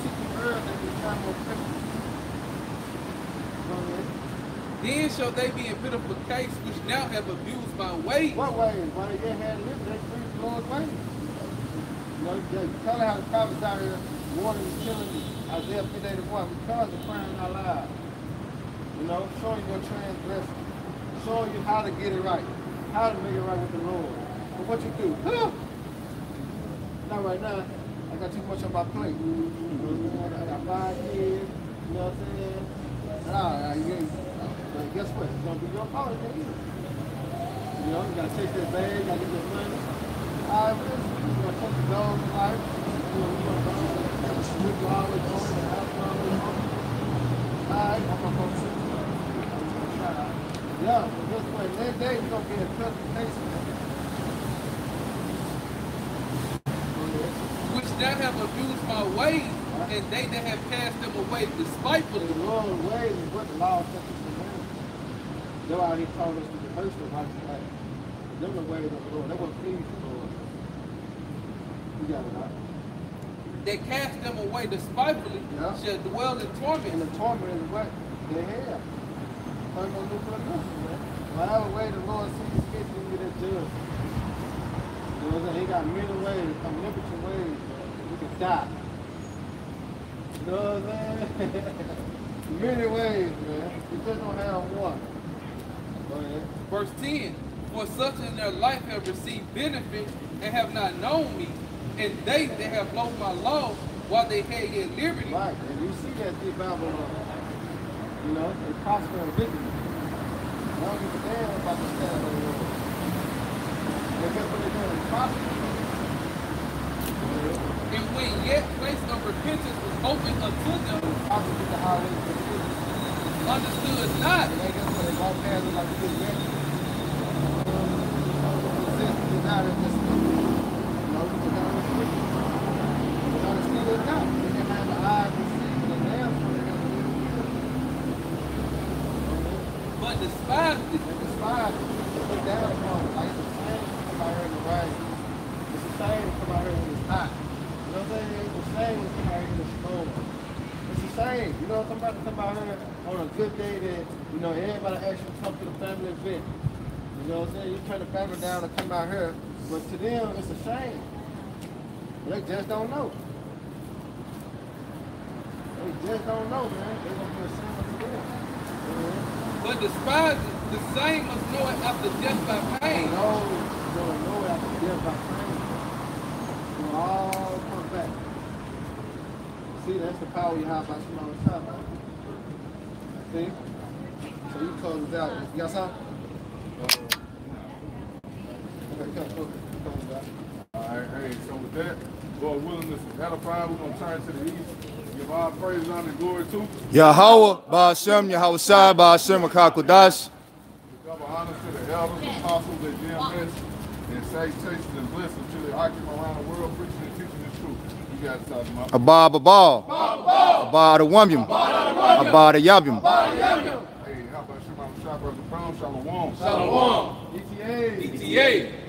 Then shall they be in pitiful case which now have abused my way. What ways? Why they had living, they free the Lord's ways. You know, they tell how the prophets out here warning and killing Isaiah 51 because of crying out loud. You know, showing you your transgression, showing you how to get it right, how to make it right with the Lord. But what you do? Not right now. I got too much on my plate. I got five kids. You know what I'm saying? Ah, you ain't- but guess what? It's gonna be your fault they eat. You know, you gotta take that bag, gotta get your money. All right, listen, you gonna take the in life. You know, you gonna go with you always going, the house always going. All right, I'm gonna go. Yeah, but guess what? Next day, we're gonna get a presentation. which now have abused my ways, and they that have cast them away The despitefully. Lord's ways is what the law says to command. That's why he told us to the righteous life. Them the ways of the Lord. They were pleased the Lord. You got it right. That cast them away despitefully Yeah. shall dwell in And torment. the torment is what they have. Whatever way the Lord sees be that. You know what I'm saying? He got many ways, omnipotent ways. You can die. You know what I'm saying? many ways, man. You just don't have one. Verse 10 For such in their life have received benefit and have not known me, and they that have lost my law while they had yet liberty. Right, and you see that through Babylon. You know, they prosper in victory. They don't give a damn about the stand of the Lord. They get what they're doing, prosper. And when yet place of repentance was opened unto them, with the holidays of the understood not, And they get what they walk past it like they get ready. Resist the desire of this people. You know, they got to sleep. They got to steal it now. They can have the eyes to see and the lamb so they got to live. It's the same come out here. It's when it's hot. You know what I'm saying? It's the same when come out here in the storm. It's the same. You know what I'm about? To come out here on a good day that, you know, everybody actually come to the family event. You know what I'm saying? You turn the family down to come out here. But to them, it's a shame. They just don't know. They just don't know, man. They're going to be a shame to them. You know? But despised it, the same must know it after death by pain. No, no, no, after death by pain. It will all come back. See, that's the power you have by small top. See? So you close it out. You got something? Uh, okay, come, come, come back. All right, hey, so with that, Lord willing, this is edified. We're going to turn to the east. Give all praise, honor, and glory to. Yahweh, Ba'ashem, Yahweh Shah, Ba'ashem, Akakudash. Double honor to the elders, apostles, that GMS, and salutations and blessings to the occupant around the world, preaching and teaching the truth. You guys talking about. Abba, Abba, Abba, the Wamyam, Abba, the Yabyam. Hey, how about Shema Shabbat, the Crown, Shalom. Shalom. ETA. ETA.